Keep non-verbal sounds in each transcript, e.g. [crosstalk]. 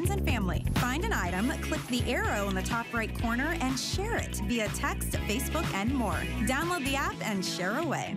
friends and family. Find an item, click the arrow in the top right corner, and share it via text, Facebook, and more. Download the app and share away.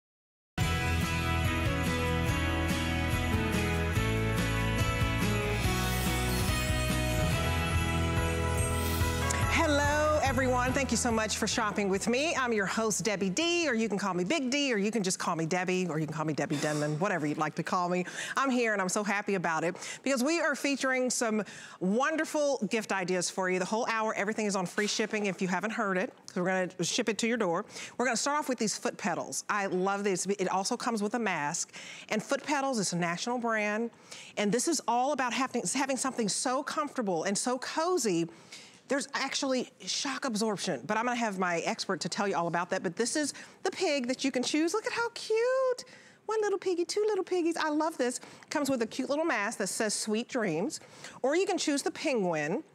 Everyone. Thank you so much for shopping with me. I'm your host, Debbie D, or you can call me Big D, or you can just call me Debbie, or you can call me Debbie Denmon, whatever you'd like to call me. I'm here and I'm so happy about it because we are featuring some wonderful gift ideas for you. The whole hour, everything is on free shipping if you haven't heard it. So we're gonna ship it to your door. We're gonna start off with these foot petals. I love this. It also comes with a mask. And Foot Petals is a national brand. And this is all about having, having something so comfortable and so cozy there's actually shock absorption, but I'm gonna have my expert to tell you all about that. But this is the pig that you can choose. Look at how cute. One little piggy, two little piggies. I love this. Comes with a cute little mask that says sweet dreams. Or you can choose the penguin.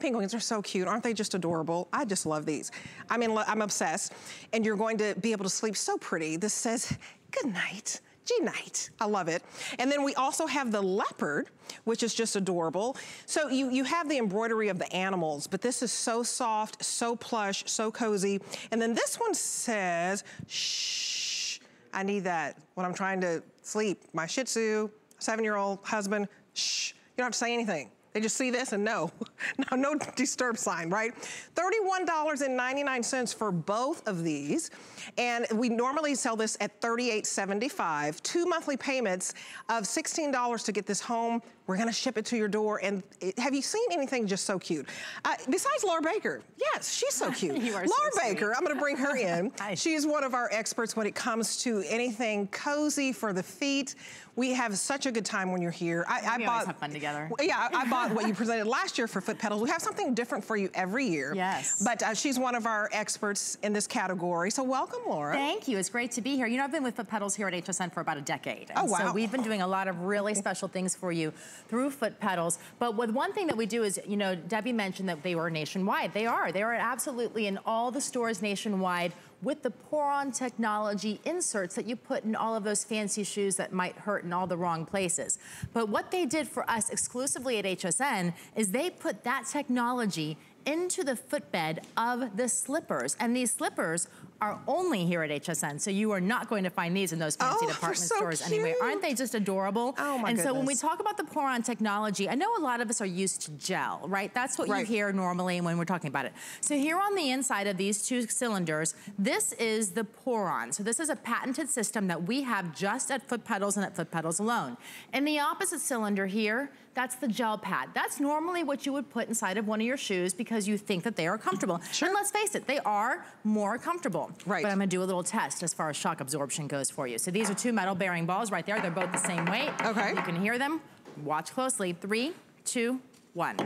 Penguins are so cute. Aren't they just adorable? I just love these. I mean, I'm obsessed. And you're going to be able to sleep so pretty. This says, good night. G-Night. I love it. And then we also have the leopard, which is just adorable. So you, you have the embroidery of the animals, but this is so soft, so plush, so cozy. And then this one says, shh, I need that when I'm trying to sleep. My Shih Tzu, seven-year-old husband, shh, you don't have to say anything. They just see this and no, [laughs] no, no disturb sign, right? $31.99 for both of these. And we normally sell this at $38.75. Two monthly payments of $16 to get this home. We're gonna ship it to your door. And it, have you seen anything just so cute? Uh, besides Laura Baker, yes, she's so [laughs] cute. you are Laura so Baker, sweet. I'm gonna bring her [laughs] in. Hi. She's one of our experts when it comes to anything cozy for the feet. We have such a good time when you're here. I, I We bought, always have fun together. Yeah, I I bought what you [laughs] presented last year for foot petals. We have something different for you every year. Yes. But uh, she's one of our experts in this category. So welcome, Laura. Thank you. It's great to be here. You know, I've been with Foot Petals here at HSN for about a decade. Oh, wow. So we've been doing a lot of really special things for you through Foot Petals. But with one thing that we do is, you know, Debbie mentioned that they were nationwide. They are. They are absolutely in all the stores nationwide with the Poron technology inserts that you put in all of those fancy shoes that might hurt in all the wrong places. But what they did for us exclusively at HSN is they put that technology into the footbed of the slippers. And these slippers are only here at HSN. So you are not going to find these in those fancy Oh, [laughs] department so stores anyway. Aren't they just adorable? Oh, my And so when we talk about the Poron technology, I know a lot of us are used to gel, right? That's what Right. you hear normally when we're talking about it. So here on the inside of these two cylinders, this is the Poron. So this is a patented system that we have just at Foot Petals and at Foot Petals alone. In the opposite cylinder here, that's the gel pad. That's normally what you would put inside of one of your shoes because you think that they are comfortable. Sure. And let's face it, they are more comfortable. Right. But I'm gonna do a little test as far as shock absorption goes for you. So these are two metal bearing balls right there. They're both the same weight. Okay. You can hear them. Watch closely. Three, two, one.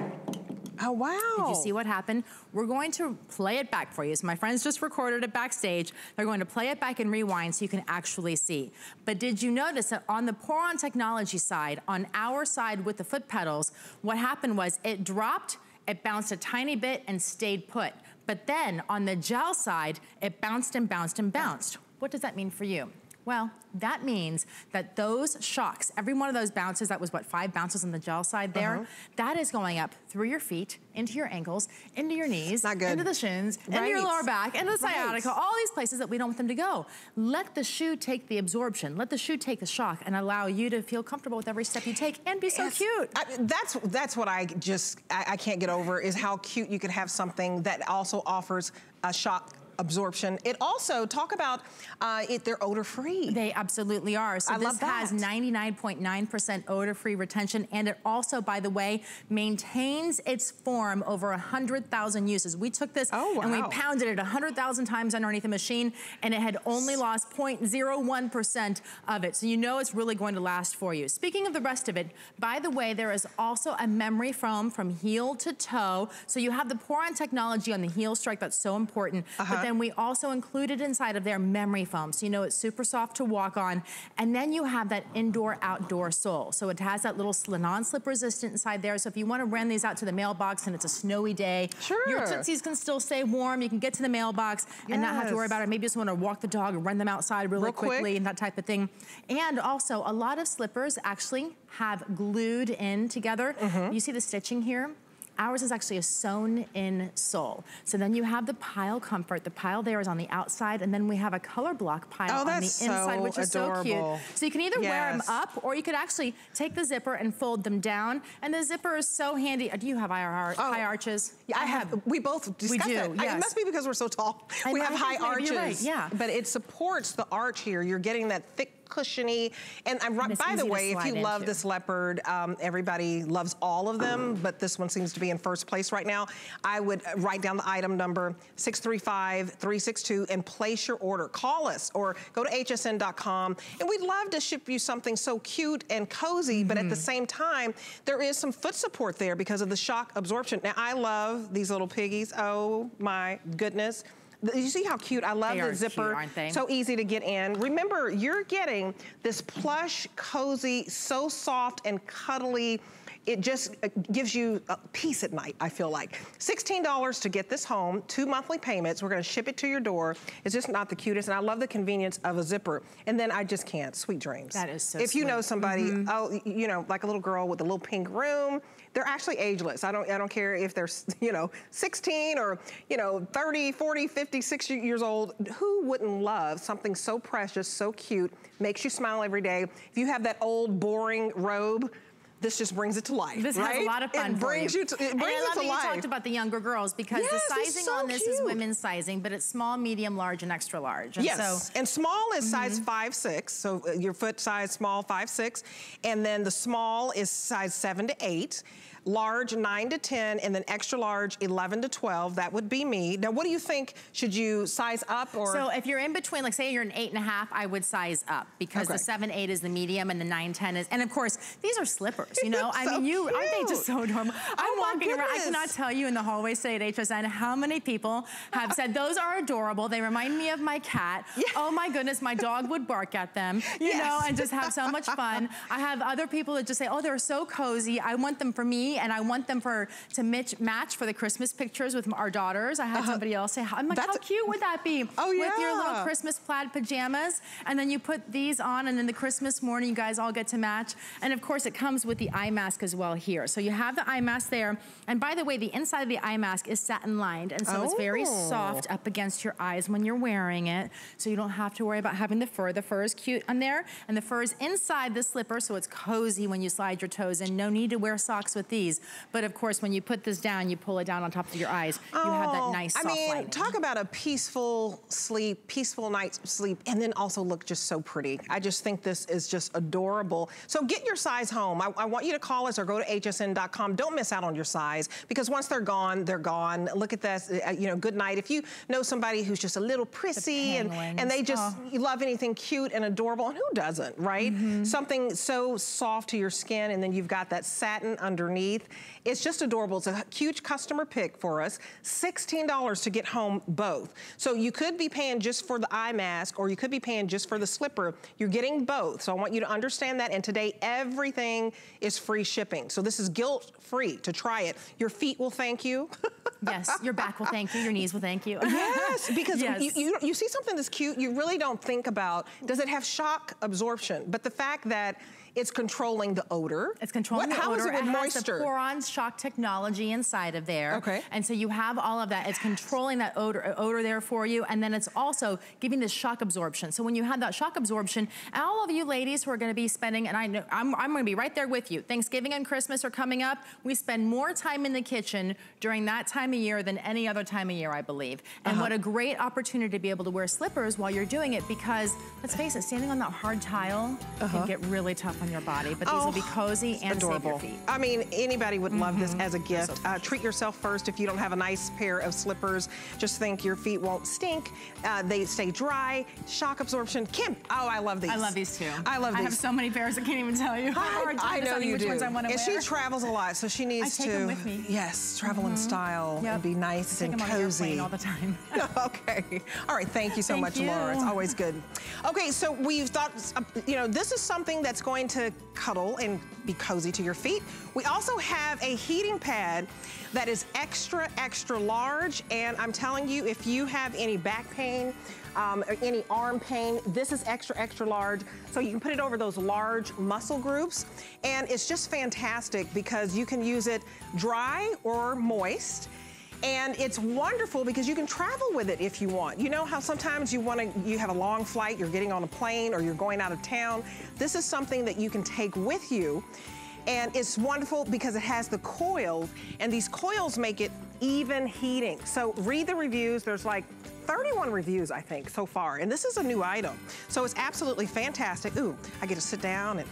Oh, wow. Did you see what happened? We're going to play it back for you. So my friends just recorded it backstage. They're going to play it back and rewind so you can actually see. But did you notice that on the Poron technology side, on our side with the foot petals, what happened was it dropped, it bounced a tiny bit and stayed put. But then on the gel side, it bounced and bounced and bounced. What does that mean for you? Well, that means that those shocks, every one of those bounces, that was what, five bounces on the gel side there, Uh-huh. that is going up through your feet, into your ankles, into your knees, into the shins, into your lower back, into the Right. sciatica, all these places that we don't want them to go. Let the shoe take the absorption, let the shoe take the shock and allow you to feel comfortable with every step you take and be so Yes. cute. I, that's that's what I just I, I can't get over is how cute you could have something that also offers a shock absorption. It also, talk about uh, it, they're odor-free. They absolutely are. So I this has 99.9% odor-free retention, and it also, by the way, maintains its form over 100,000 uses. We took this oh, wow. and we pounded it 100,000 times underneath the machine, and it had only lost 0.01% of it. So you know it's really going to last for you. Speaking of the rest of it, by the way, there is also a memory foam from heel to toe. So you have the Poron technology on the heel strike. That's so important. Uh -huh. But then we also included inside of there memory foam. So you know it's super soft to walk on. And then you have that indoor-outdoor sole. So it has that little non-slip resistant inside there. So if you want to run these out to the mailbox and it's a snowy day, sure. your Tootsies can still stay warm. You can get to the mailbox yes. and not have to worry about it. Maybe you just want to walk the dog and run them outside really Real quickly quick. and that type of thing. And also, a lot of slippers actually have glued in together. Mm -hmm. You see the stitching here? Ours is actually a sewn in sole. So then you have the pile comfort. The pile there is on the outside and then we have a color block pile oh, on the inside, so which is adorable. so cute. So you can either yes. wear them up or you could actually take the zipper and fold them down. And the zipper is so handy. Do you have high, oh. high arches? Yeah, I, I have, have, We both We do, that. yes. I, it must be because we're so tall. And we have high arches. Right, yeah. But it supports the arch here. You're getting that thick cushiony. And, I'm, and by the way, if you into. love this leopard, um, everybody loves all of them, but this one seems to be in first place right now. I would write down the item number 635-362 and place your order. Call us or go to hsn.com. And we'd love to ship you something so cute and cozy, mm -hmm. but at the mm-hmm. same time, there is some foot support there because of the shock absorption. Now, I love these little piggies. Oh my goodness. You see how cute? I love they the zipper. Cute, so easy to get in. Remember, you're getting this plush, cozy, so soft and cuddly it just uh, gives you peace at night, I feel like. $16 to get this home, two monthly payments. We're gonna ship it to your door. It's just not the cutest, and I love the convenience of a zipper. And then I just can't, sweet dreams. That is so If sweet. you know somebody, mm -hmm. oh, you know, like a little girl with a little pink room, they're actually ageless. I don't, I don't care if they're, [laughs] you know, 16 or, you know, 30, 40, 50, 60 years old. Who wouldn't love something so precious, so cute, makes you smile every day? If you have that old boring robe, this just brings it to life. This right? has a lot of fun it brings you. you. to, it brings and I love it to that life. you talked about the younger girls because yes, the sizing so on this cute. is women's sizing, but it's small, medium, large, and extra large. And yes, so, and small is mm -hmm. size five six, so uh, your foot size small five six, and then the small is size seven to eight large 9 to 10, and then extra large 11 to 12. That would be me. Now, what do you think? Should you size up or? So if you're in between, like say you're an eight and a half, I would size up because okay. the 7, 8 is the medium and the 9, 10 is, and of course, these are slippers, you [laughs] know? I mean, you, cute. aren't they just so adorable? Oh I'm walking around, I cannot tell you in the hallways today at HSN how many people have said, those are adorable. They remind me of my cat. [laughs] Yeah. Oh my goodness, my dog would bark at them, you yes. know, and just have so much fun. I have other people that just say, oh, they're so cozy. I want them for me and I want them for to match for the Christmas pictures with our daughters. I had uh -huh. somebody else say, I'm like, how cute would that be? [laughs] Oh, yeah. with your little Christmas plaid pajamas. And then you put these on and then the Christmas morning, you guys all get to match. And of course, it comes with the eye mask as well here. So you have the eye mask there. And by the way, the inside of the eye mask is satin lined. And so oh. it's very oh. soft up against your eyes when you're wearing it. So you don't have to worry about having the fur. The fur is cute on there. And the fur is inside the slipper, so it's cozy when you slide your toes in. No need to wear socks with these. But of course, when you put this down, you pull it down on top of your eyes, oh, you have that oh, nice soft I mean, lining. talk about a peaceful sleep, peaceful night's sleep, and then also look just so pretty. I just think this is just adorable. So get your size home. I, I want you to call us or go to hsn.com. Don't miss out on your size because once they're gone, they're gone. Look at this, uh, you know, good night. If you know somebody who's just a little prissy and, and they just oh. love anything cute and adorable, and who doesn't, right? Mm -hmm. Something so soft to your skin and then you've got that satin underneath. It's just adorable. It's a huge customer pick for us. $16 to get home both. So you could be paying just for the eye mask or you could be paying just for the slipper. You're getting both. So I want you to understand that. And today, everything is free shipping. So this is guilt-free to try it. Your feet will thank you. [laughs] yes, your back will thank you, your knees will thank you. [laughs] yes, because yes. You, you, you see something that's cute, you really don't think about, does it have shock absorption? But the fact that It's controlling the odor. It's controlling what, the how odor. How is it with it moisture? Has the Poron shock technology inside of there. Okay. And so you have all of that. It's controlling that odor, odor there for you. And then it's also giving this shock absorption. So when you have that shock absorption, all of you ladies who are gonna be spending, and I know, I'm, I'm gonna be right there with you. Thanksgiving and Christmas are coming up. We spend more time in the kitchen during that time of year than any other time of year, I believe. And uh -huh. what a great opportunity to be able to wear slippers while you're doing it because, let's face it, standing on that hard tile uh -huh. can get really tough on your body. But these oh, will be oh, cozy and adorable. save your feet. I mean, anybody would love mm -hmm. this mm-hmm. as a gift. So uh, treat yourself first if you don't have a nice pair of slippers. Just think your feet won't stink. Uh, they stay dry. Shock absorption. Kim, oh, I love these. I love these too. I love these. I have so many pairs, I can't even tell you. I, I know you do. and wear. she travels a lot, so she needs I take to. Them with me. Yes, travel mm -hmm. in mm-hmm. style yep. and be nice and cozy. all the time. [laughs] okay. All right. Thank you so thank much, you. Laura. It's always good. Okay, so we've thought, uh, you know, this is something that's going to cuddle and be cozy to your feet. We also have a heating pad that is extra, extra large. And I'm telling you, if you have any back pain, um, any arm pain. This is extra, extra large. So you can put it over those large muscle groups. And it's just fantastic because you can use it dry or moist. And it's wonderful because you can travel with it if you want. You know how sometimes you want to, you have a long flight, you're getting on a plane or you're going out of town. This is something that you can take with you. And it's wonderful because it has the coils and these coils make it even heating. So read the reviews. There's like 31 reviews, I think, so far. And this is a new item. So it's absolutely fantastic. Ooh, I get to sit down and,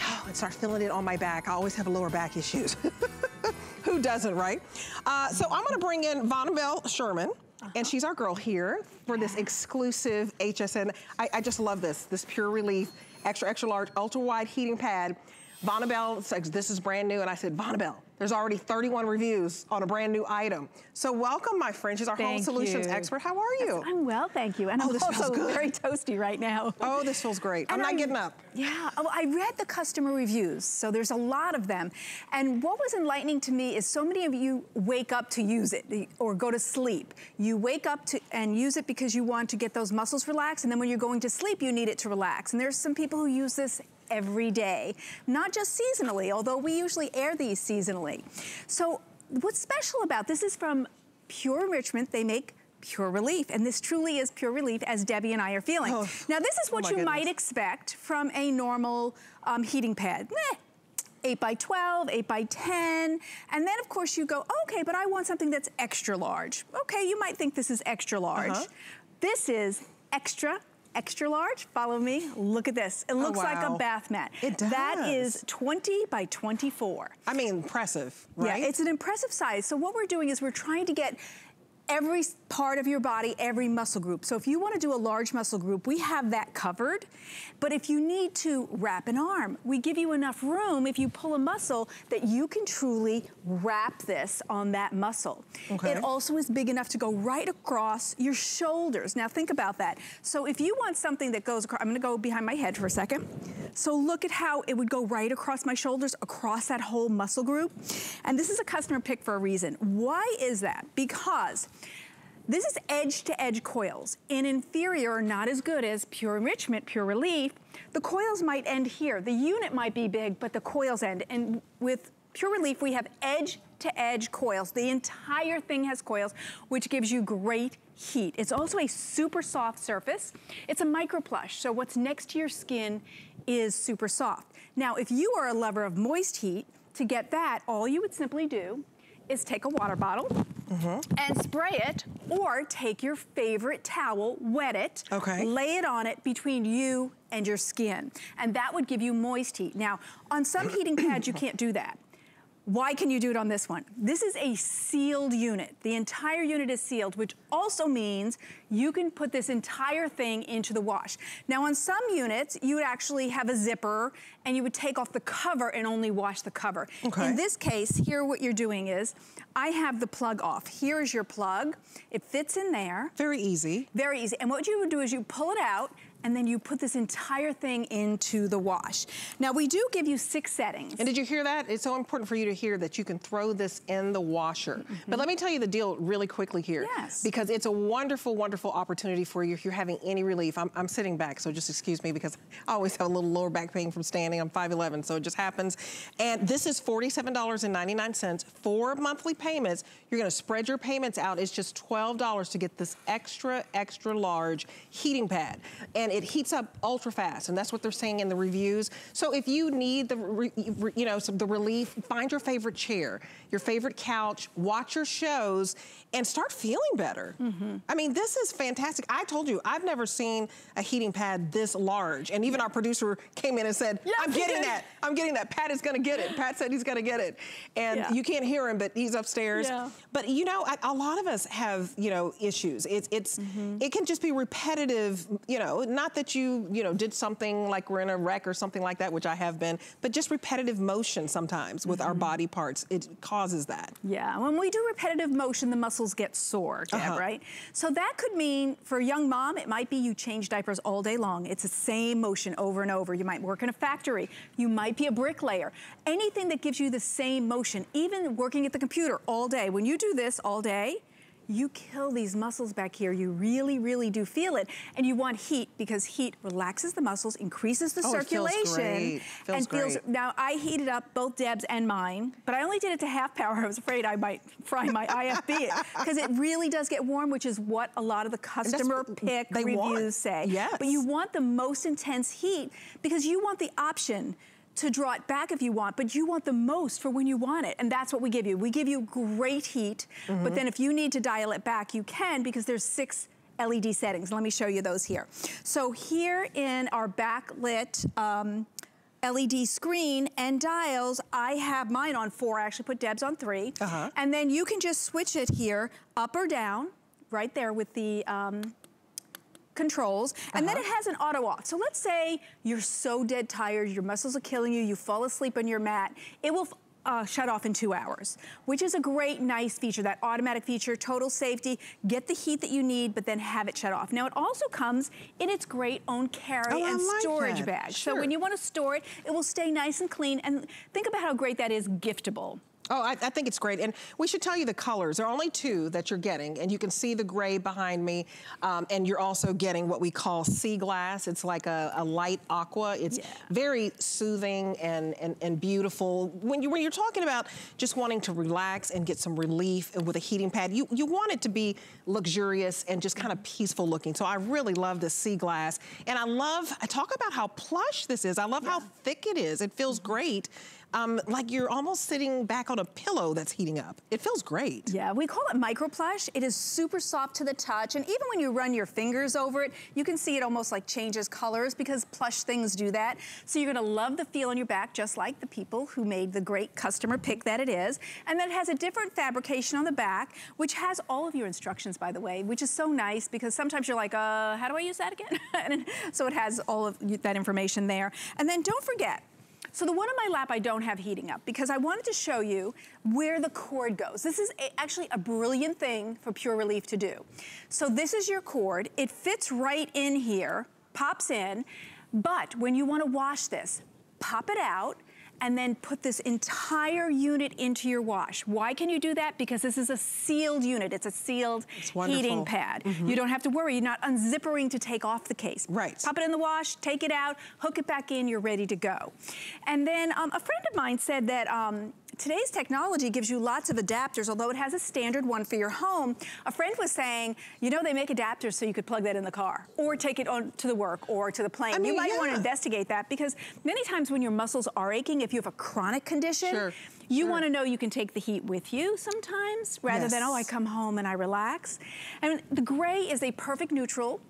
oh, [sighs] and start feeling it on my back. I always have lower back issues. [laughs] Who doesn't, right? Uh, so I'm gonna bring in Vonabell Sherman. Uh -huh. And she's our girl here for this exclusive HSN. I, I just love this, this Pure Relief extra, extra large, ultra wide heating pad. Vonabell says this is brand new, and I said, Vonabell, there's already 31 reviews on a brand new item. So welcome, my friend. She's our thank home solutions you. expert. How are you? I'm well, thank you. And oh, I'm also very toasty right now. Oh, this feels great. I'm not I'm, getting up. Yeah, oh, I read the customer reviews, so there's a lot of them. And what was enlightening to me is so many of you wake up to use it or go to sleep. You wake up to and use it because you want to get those muscles relaxed, and then when you're going to sleep, you need it to relax. And there's some people who use this every day, not just seasonally, although we usually air these seasonally. So what's special about this is from Pure Enrichment. They make pure relief. And this truly is pure relief as Debbie and I are feeling. Oh, now this is what oh you goodness. might expect from a normal um, heating pad. Meh. 8 by 12, 8 by 10. And then of course you go, okay, but I want something that's extra large. Okay, you might think this is extra large. Uh -huh. This is extra extra large, follow me, look at this. It oh, looks oh, wow. like a bath mat. It does. That is 20 by 24. I mean, impressive, right? Yeah, it's an impressive size. So what we're doing is we're trying to get every part of your body, every muscle group. So if you wanna do a large muscle group, we have that covered. But if you need to wrap an arm, we give you enough room if you pull a muscle that you can truly wrap this on that muscle. Okay. It also is big enough to go right across your shoulders. Now think about that. So if you want something that goes across, I'm gonna go behind my head for a second. So look at how it would go right across my shoulders, across that whole muscle group. And this is a customer pick for a reason. Why is that? Because this is edge-to-edge -edge coils. In inferior, not as good as Pure Enrichment, Pure Relief, the coils might end here. The unit might be big, but the coils end. And with Pure Relief, we have edge-to-edge -edge coils. The entire thing has coils, which gives you great heat. It's also a super soft surface. It's a micro plush, so what's next to your skin is super soft. Now, if you are a lover of moist heat, to get that, all you would simply do is take a water bottle mm -hmm. and spray it or take your favorite towel, wet it, okay. lay it on it between you and your skin. And that would give you moist heat. Now, on some heating pads, you can't do that. Why can you do it on this one? This is a sealed unit. The entire unit is sealed, which also means you can put this entire thing into the wash. Now on some units, you would actually have a zipper and you would take off the cover and only wash the cover. Okay. In this case, here what you're doing is, I have the plug off. Here is your plug. It fits in there. Very easy. Very easy. And what you would do is you pull it out, and then you put this entire thing into the wash. Now we do give you six settings. And did you hear that? It's so important for you to hear that you can throw this in the washer. Mm -hmm. But let me tell you the deal really quickly here. Yes. Because it's a wonderful, wonderful opportunity for you if you're having any relief. I'm, I'm sitting back, so just excuse me because I always have a little lower back pain from standing. I'm 5'11", so it just happens. And this is $47.99, four monthly payments. You're gonna spread your payments out. It's just $12 to get this extra, extra large heating pad. And it heats up ultra fast, and that's what they're saying in the reviews. So if you need the, you know, some, the relief, find your favorite chair, your favorite couch, watch your shows, and start feeling better. Mm -hmm. I mean, this is fantastic. I told you, I've never seen a heating pad this large. And even our producer came in and said, yes, I'm getting [laughs] that. I'm getting that. Pat is gonna get it. Pat said he's gonna get it. And yeah. you can't hear him, but he's upstairs. Yeah. But you know, a, a lot of us have, you know, issues. It's, it's, mm -hmm. it can just be repetitive, you know, not that you, you know, did something like we're in a wreck or something like that, which I have been, but just repetitive motion sometimes with mm -hmm. our mm-hmm. body parts, it causes that. Yeah, when we do repetitive motion, the muscles get sore, Deb, uh -huh. right? So that could mean for a young mom, it might be you change diapers all day long. It's the same motion over and over. You might work in a factory. You might be a bricklayer. Anything that gives you the same motion, even working at the computer all day. When you do this all day, you kill these muscles back here. You really, really do feel it. And you want heat because heat relaxes the muscles, increases the oh, circulation. Feels great. Feels and great. feels, now I heated up both Deb's and mine, but I only did it to half power. [laughs] I was afraid I might fry my IFB because it really does get warm, which is what a lot of the customer pick reviews want. say. Yes. But you want the most intense heat because you want the option to draw it back if you want, but you want the most for when you want it. And that's what we give you. We give you great heat, mm -hmm. but mm-hmm. then if you need to dial it back, you can because there's six LED settings. Let me show you those here. So here in our backlit um, LED screen and dials, I have mine on four. I actually put Deb's on 3 uh -huh. And then you can just switch it here, up or down, right there with the um, controls, and uh -huh. then it uh-huh. has an auto off. So let's say you're so dead tired, your muscles are killing you, you fall asleep on your mat, it will uh, shut off in two hours, which is a great, nice feature, that automatic feature, total safety, get the heat that you need, but then have it shut off. Now, it also comes in its great own carry oh, and like storage that. bag. Sure. So when you want to store it, it will stay nice and clean, and think about how great that is giftable. Oh, I, I, think it's great. And we should tell you the colors. There are only two that you're getting, and you can see the gray behind me. Um, and you're also getting what we call sea glass. It's like a, a light aqua. It's yeah. very soothing and, and, and beautiful. When, you, when you're talking about just wanting to relax and get some relief with a heating pad, you, you want it to be luxurious and just kind of peaceful looking. So I really love this sea glass. And I love, I talk about how plush this is. I love yeah. how thick it is. It feels great um, like you're almost sitting back on a pillow that's heating up. It feels great. Yeah, we call it micro plush. It is super soft to the touch. And even when you run your fingers over it, you can see it almost like changes colors because plush things do that. So you're gonna love the feel on your back, just like the people who made the great customer pick that it is. And then it has a different fabrication on the back, which has all of your instructions, by the way, which is so nice because sometimes you're like, uh, how do I use that again? [laughs] so it has all of that information there. And then don't forget, so the one on my lap I don't have heating up because I wanted to show you where the cord goes. This is a, actually a brilliant thing for Pure Relief to do. So this is your cord. It fits right in here, pops in, but when you wanna wash this, pop it out, and then put this entire unit into your wash. Why can you do that? Because this is a sealed unit. It's a sealed heating pad. Mm -hmm. You don't have to worry. You're not unzippering to take off the case. Right. Pop it in the wash, take it out, hook it back in, you're ready to go. And then um, a friend of mine said that um, today's technology gives you lots of adapters, although it has a standard one for your home. A friend was saying, you know, they make adapters so you could plug that in the car or take it on to the work or to the plane. I mean, you might yeah. want to investigate that because many times when your muscles are aching, if you have a chronic condition, sure. You sure. want to know you can take the heat with you sometimes rather yes. than, oh, I come home and I relax. And the gray is a perfect neutral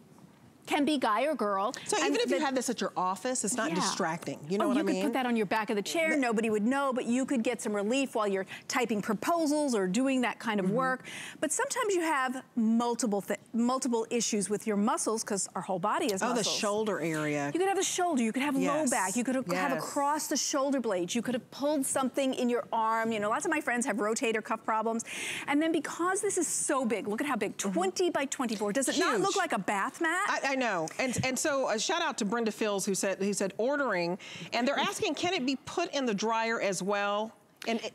can be guy or girl. So even if the, you had this at your office, it's not yeah. distracting. You know oh, what I mean? You could put that on your back of the chair. The, Nobody would know, but you could get some relief while you're typing proposals or doing that kind of mm -hmm. work. But sometimes you have multiple multiple issues with your muscles because our whole body is oh, muscles. the shoulder area. You could have the shoulder. You could have yes. low back. You could have, yes. have across the shoulder blades. You could have pulled something in your arm. You know, lots of my friends have rotator cuff problems. And then because this is so big, look at how big, mm-hmm. 20 mm -hmm. by 24. Does it Huge. not look like a bath mat? I, I I know. And and so a shout out to Brenda Fields who said he said ordering, and they're asking can it be put in the dryer as well? And it,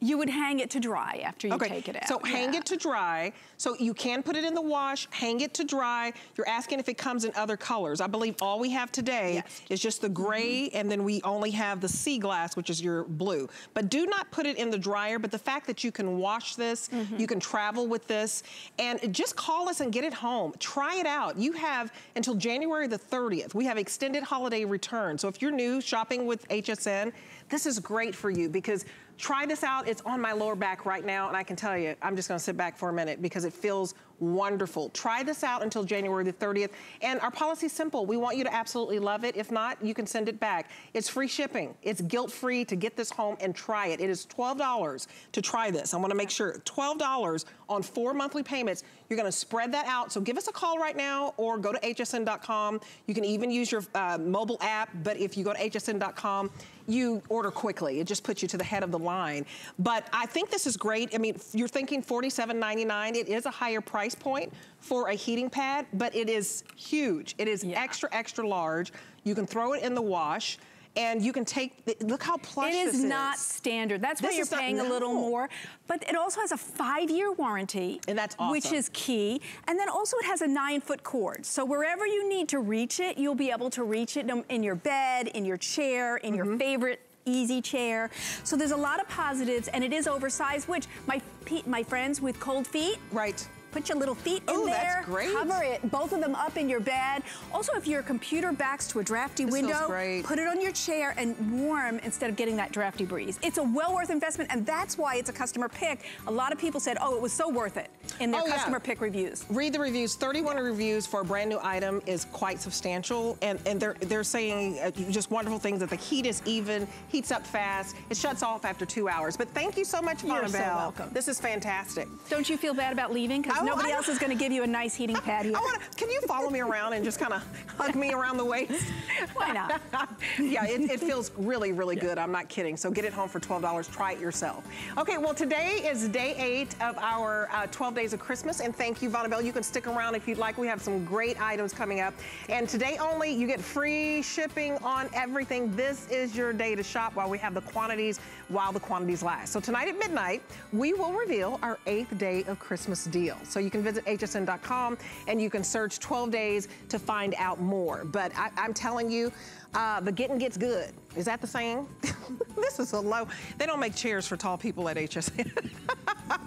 you would hang it to dry after you okay. take it out. So hang yeah. it to dry. So you can put it in the wash, hang it to dry. You're asking if it comes in other colors. I believe all we have today yes. is just the gray, mm -hmm. and then we only have the sea glass, which is your blue. But do not put it in the dryer. But the fact that you can wash this, mm -hmm. you can travel with this, and just call us and get it home. Try it out. You have until January the 30th. We have extended holiday return. So if you're new shopping with HSN, this is great for you because Try this out. It's on my lower back right now, and I can tell you, I'm just gonna sit back for a minute because it feels wonderful. Try this out until January the 30th. And our policy is simple. We want you to absolutely love it. If not, you can send it back. It's free shipping. It's guilt-free to get this home and try it. It is $12 to try this. I wanna make sure, $12 on four monthly payments. You're gonna spread that out. So give us a call right now or go to hsn.com. You can even use your uh, mobile app, but if you go to hsn.com, you order quickly. It just puts you to the head of the line. But I think this is great. I mean, you're thinking $47.99. It is a higher price price point for a heating pad, but it is huge. It is yeah. extra, extra large. You can throw it in the wash and you can take, the, look how plush It is not standard. That's this why you're paying not, no. a little more. But it also has a five-year warranty. And that's awesome. Which is key. And then also it has a nine-foot cord. So wherever you need to reach it, you'll be able to reach it in your bed, in your chair, in mm -hmm. your mm-hmm. favorite easy chair. So there's a lot of positives and it is oversized, which my my friends with cold feet. Right Put your little feet in Ooh, there. That's great. Cover it, both of them up in your bed. Also, if your computer backs to a drafty this window, put it on your chair and warm instead of getting that drafty breeze. It's a well worth investment, and that's why it's a customer pick. A lot of people said, oh, it was so worth it in their oh, customer yeah. pick reviews. Read the reviews. 31 reviews for a brand new item is quite substantial, and, and they're, they're saying uh, just wonderful things that the heat is even, heats up fast, it shuts off after two hours. But thank you so much, Vonabell. You're so welcome. This is fantastic. Don't you feel bad about leaving? Because nobody else is going to give you a nice heating pad here. Wanna, can you follow me around and just kind of hug me around the waist? [laughs] Why not? [laughs] yeah, it, it, feels really, really good. I'm not kidding. So get it home for $12. Try it yourself. Okay, well, today is day eight of our uh, 12 days of Christmas. And thank you, Vonabell. You can stick around if you'd like. We have some great items coming up. And today only, you get free shipping on everything. This is your day to shop while we have the quantities, while the quantities last. So tonight at midnight, we will reveal our eighth day of Christmas deal. So you can visit hsn.com and you can search 12 days to find out more. But I, am telling you, uh, the getting gets good. Is that the saying? [laughs] this is a low. They don't make chairs for tall people at HSN.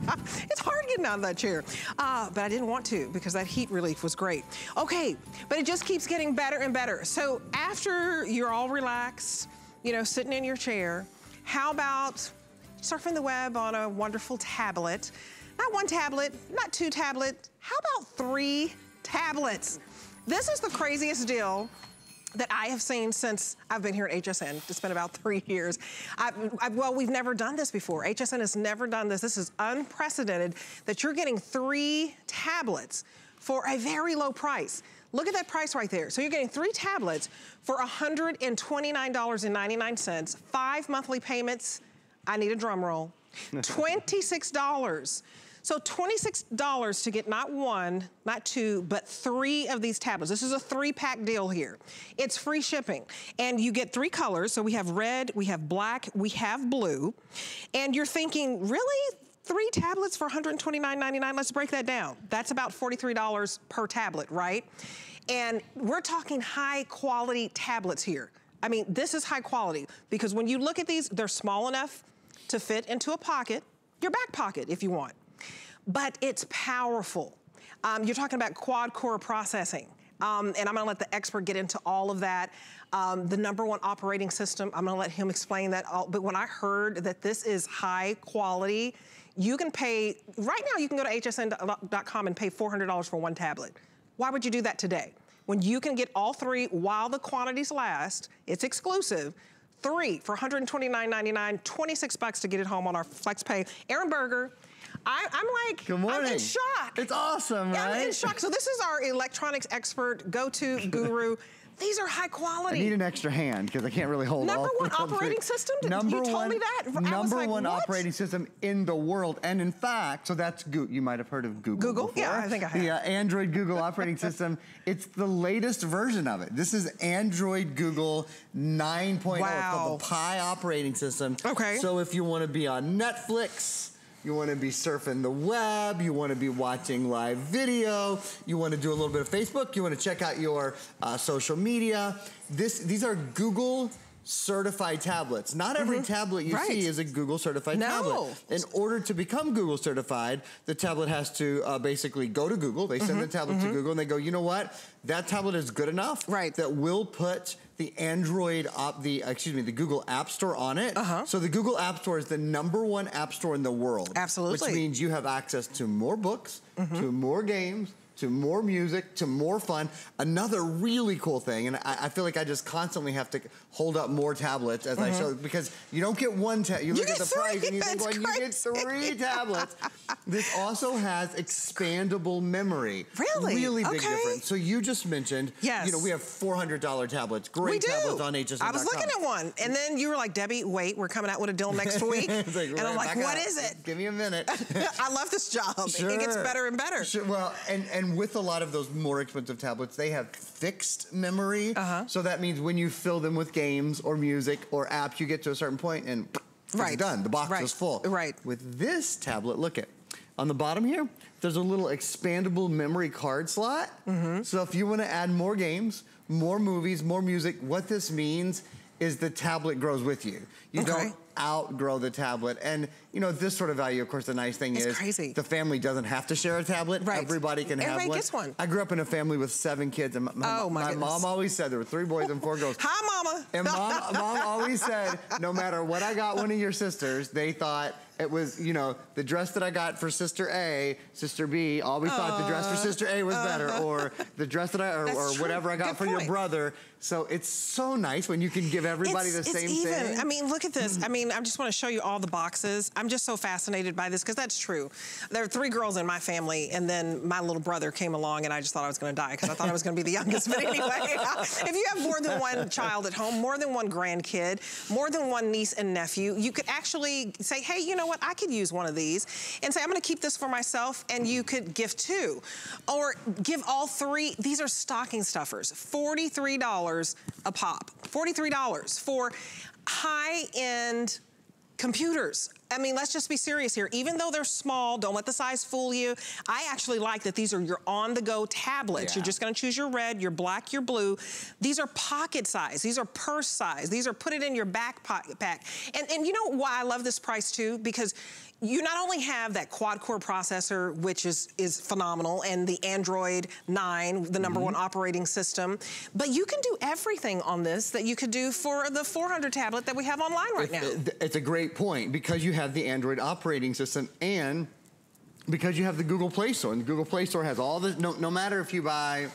[laughs] it's hard getting out of that chair. Uh, but I didn't want to because that heat relief was great. Okay, but it just keeps getting better and better. So after you're all relaxed, you know, sitting in your chair, how about surfing the web on a wonderful tablet? Not one tablet, not two tablets. How about three tablets? This is the craziest deal that I have seen since I've been here at HSN. It's been about three years. I, I, well, we've never done this before. HSN has never done this. This is unprecedented that you're getting three tablets for a very low price. Look at that price right there. So you're getting three tablets for $129.99, five monthly payments. I need a drum roll. [laughs] $26. So $26 to get not one, not two, but three of these tablets. This is a three pack deal here. It's free shipping and you get three colors. So we have red, we have black, we have blue. And you're thinking, really? Three tablets for $129.99? Let's break that down. That's about $43 per tablet, right? And we're talking high quality tablets here. I mean, this is high quality because when you look at these, they're small enough to fit into a pocket, your back pocket if you want but it's powerful. Um, you're talking about quad core processing. Um, and I'm gonna let the expert get into all of that. Um, the number one operating system, I'm gonna let him explain that. All, but when I heard that this is high quality, you can pay, right now you can go to hsn.com and pay $400 for one tablet. Why would you do that today? When you can get all three while the quantities last, it's exclusive, three for $129.99, 26 bucks to get it home on our FlexPay. Aaron Berger, I, am like, Good morning. I'm in shock. It's awesome, yeah. I'm in shock. So this is our electronics expert, go-to guru. [laughs] These are high quality. I need an extra hand because I can't really hold it. Number all one [laughs] three operating system? Number you told one, me that. I Number like, one what? operating system in the world. And in fact, so that's Google. You might have heard of Google Google? before. Yeah, I think I have. The uh, Android Google operating [laughs] system. It's the latest version of it. This is Android Google 9.0. It's called the Pie operating system. Okay. So if you want to be on Netflix, you want to be surfing the web, you want to be watching live video, you want to do a little bit of Facebook, you want to check out your uh, social media. This, these are Google certified tablets. Not every tablet you Mm-hmm. Right. see is a Google certified No. tablet. In order to become Google certified, the tablet has to uh, basically go to Google. They send the tablet to Google and they go, you know what? That tablet is good enough Mm-hmm. Right. that we'll put the Android op, the excuse me, the Google App Store on it. Uh-huh. So the Google App Store is the number one app store in the world. Absolutely. Which means you have access to more books, to more games, to more music, to more fun. Another really cool thing, and I, I feel like I just constantly have to hold up more tablets as I mm-hmm. show because you don't get one tablet. You, look get at the three. price and you think, well, you get three tablets. this also has expandable memory. Really? Really big Okay. difference. So you just mentioned, Yes. you know, we have $400 tablets. Great we do. tablets on HSN.com. I was looking at one, and then you were like, Debbie, wait, we're coming out with a deal next [laughs] week. Like, and I'm like, what is it? Give me a minute. [laughs] I love this job. It gets better and better. Sure. Well, and, and with a lot of those more expensive tablets, they have fixed memory. Uh-huh. So that means when you fill them with games or music or apps, you get to a certain point and Right. it's done. The box Right. is full. Right. With this tablet, look at on the bottom here. There's a little expandable memory card slot. Mm-hmm. So if you want to add more games, more movies, more music, what this means is the tablet grows with you. You Okay. don't outgrow the tablet. And you know, this sort of value, of course, the nice thing It's is crazy. the family doesn't have to share a tablet. Right. Everybody can have Everybody one. gets one. I grew up in a family with seven kids, and oh, my, my, Oh, my goodness. mom always said there were three boys and four girls. [laughs] Hi, Mama. And mom, mom always said, no matter what I got one of your sisters, they thought it was, you know, the dress that I got for sister A, sister B always thought the dress for uh, sister A was better, uh-huh. or the dress that I, or, or whatever I got Good for your brother. So it's so nice when you can give everybody it's, the same it's even. thing. I mean, look at this. I mean, I just want to show you all the boxes. I'm just so fascinated by this because that's true. There are three girls in my family, and then my little brother came along, and I just thought I was going to die because I thought I was going to be the youngest. But anyway, [laughs] if you have more than one child at home, more than one grandkid, more than one niece and nephew, you could actually say, hey, you know what? I could use one of these, and say, I'm to keep this for myself, and you could gift two, or give all three. These are stocking stuffers. Forty-three dollars a pop. $43 for high-end computers. I mean, let's just be serious here. Even though they're small, don't let the size fool you. I actually like that these are your on-the-go tablets. Yeah. You're just gonna choose your red, your black, your blue. These are pocket size. These are purse size. These are put it in your backpack. And, and you know why I love this price too? Because you not only have that quad-core processor, which is, is phenomenal, and the Android 9, the number mm-hmm. one operating system, but you can do everything on this that you could do for the 400 tablet that we have online right now. It- It's a great point because you have the Android operating system and because you have the Google Play Store. And the Google Play Store has all the, no, no matter if you buy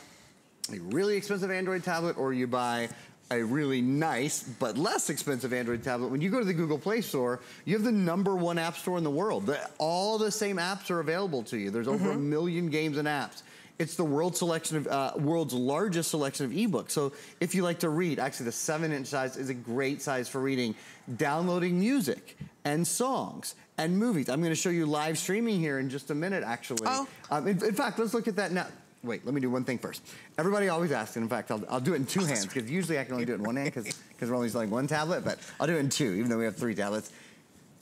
a really expensive Android tablet or you buy a really nice but less expensive Android tablet, when you go to the Google Play Store, you have the number one app store in the world. The- all the same apps are available to you. There's over a million games and apps. It's the world selection of uh, world's largest selection of ebooks. So if you like to read, actually the seven-inch size is a great size for reading. Downloading music and songs and movies. I'm going to show you live streaming here in just a minute. Actually, Oh. um, in, in fact, let's look at that now. Wait, let me do one thing first. Everybody always asks, and in fact, I'll, I'll do it in two hands because usually I can only do it in one hand because [laughs] we're only selling one tablet, but I'll do it in two, even though we have three tablets.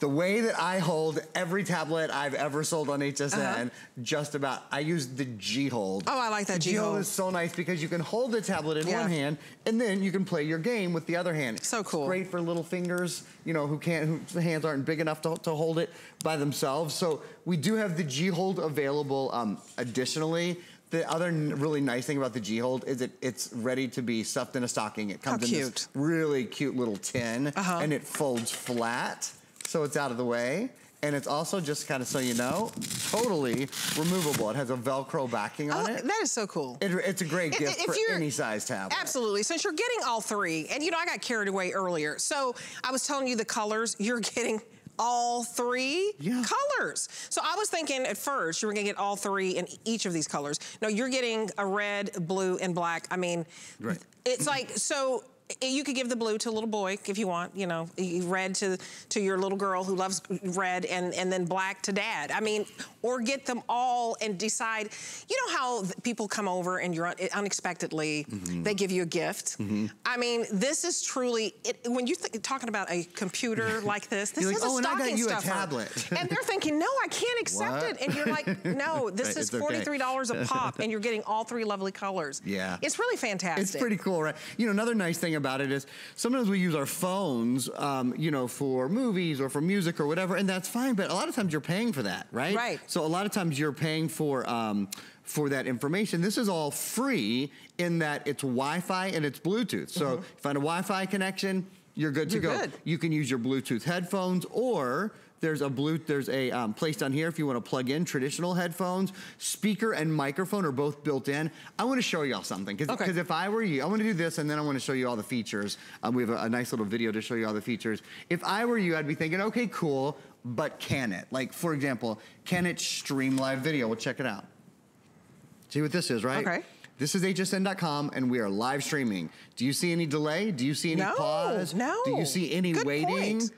The way that I hold every tablet I've ever sold on HSN, just about, I use the G Hold. Oh, I like that The G Hold. is so nice because you can hold the tablet in Yeah. one hand and then you can play your game with the other hand. So It's cool. great for little fingers, you know, who can't, whose hands aren't big enough to, to hold it by themselves. So we do have the G Hold available. Um, additionally, the other n- really nice thing about the G Hold is it it's ready to be stuffed in a stocking. It comes in cute. this really cute little tin Uh-huh. and it folds flat, so it's out of the way. And it's also just kind of so you know, totally removable. It has a Velcro backing on Oh, it. that is so cool. It- it's a great If- gift if for any size tablet. Absolutely. Since you're getting all three, and you know, I got carried away earlier. So I was telling you the colors, you're getting all three Yeah. colors. So I was thinking at first you were gonna get all three in each of these colors. No, you're getting a red, blue, and black. I mean, Right. it's like, so you could give the blue to a little boy if you want, you know, red to to your little girl who loves red, and and then black to dad. I mean, or get them all and decide. You know how people come over and you're un- unexpectedly Mm-hmm. they give you a gift. I mean, this is truly it, when you th- talking about a computer [laughs] like this. This You're like, is a "Oh, and I got stocking you a stuffer. tablet. and they're thinking, no, I can't accept What? it. And you're like, no, [laughs] this is forty-three dollars a pop, [laughs] and you're getting all three lovely colors. Yeah. it's really fantastic. It's pretty cool, right? You know, another nice thing about it is sometimes we use our phones, um, you know, for movies or for music or whatever, and that's fine. But a lot of times you're paying for that, right? Right. So a lot of times you're paying for. Um, for that information, this is all free in that it's Wi-Fi and it's Bluetooth. So if you find a Wi-Fi connection, you're good to. You're go. good. You can use your Bluetooth headphones or there's a blue there's a um, place down here if you want to plug in traditional headphones speaker and microphone are both built in i want to show y'all something because Okay. if i were you i want to do this and then i want to show you all the features um, we have a, a nice little video to show you all the features if i were you i'd be thinking okay cool but can it like for example can it stream live video well check it out see what this is right Okay. this is hsn.com and we are live streaming. Do you see any delay? Do you see any No, pause? no. Do you see any Good waiting? point.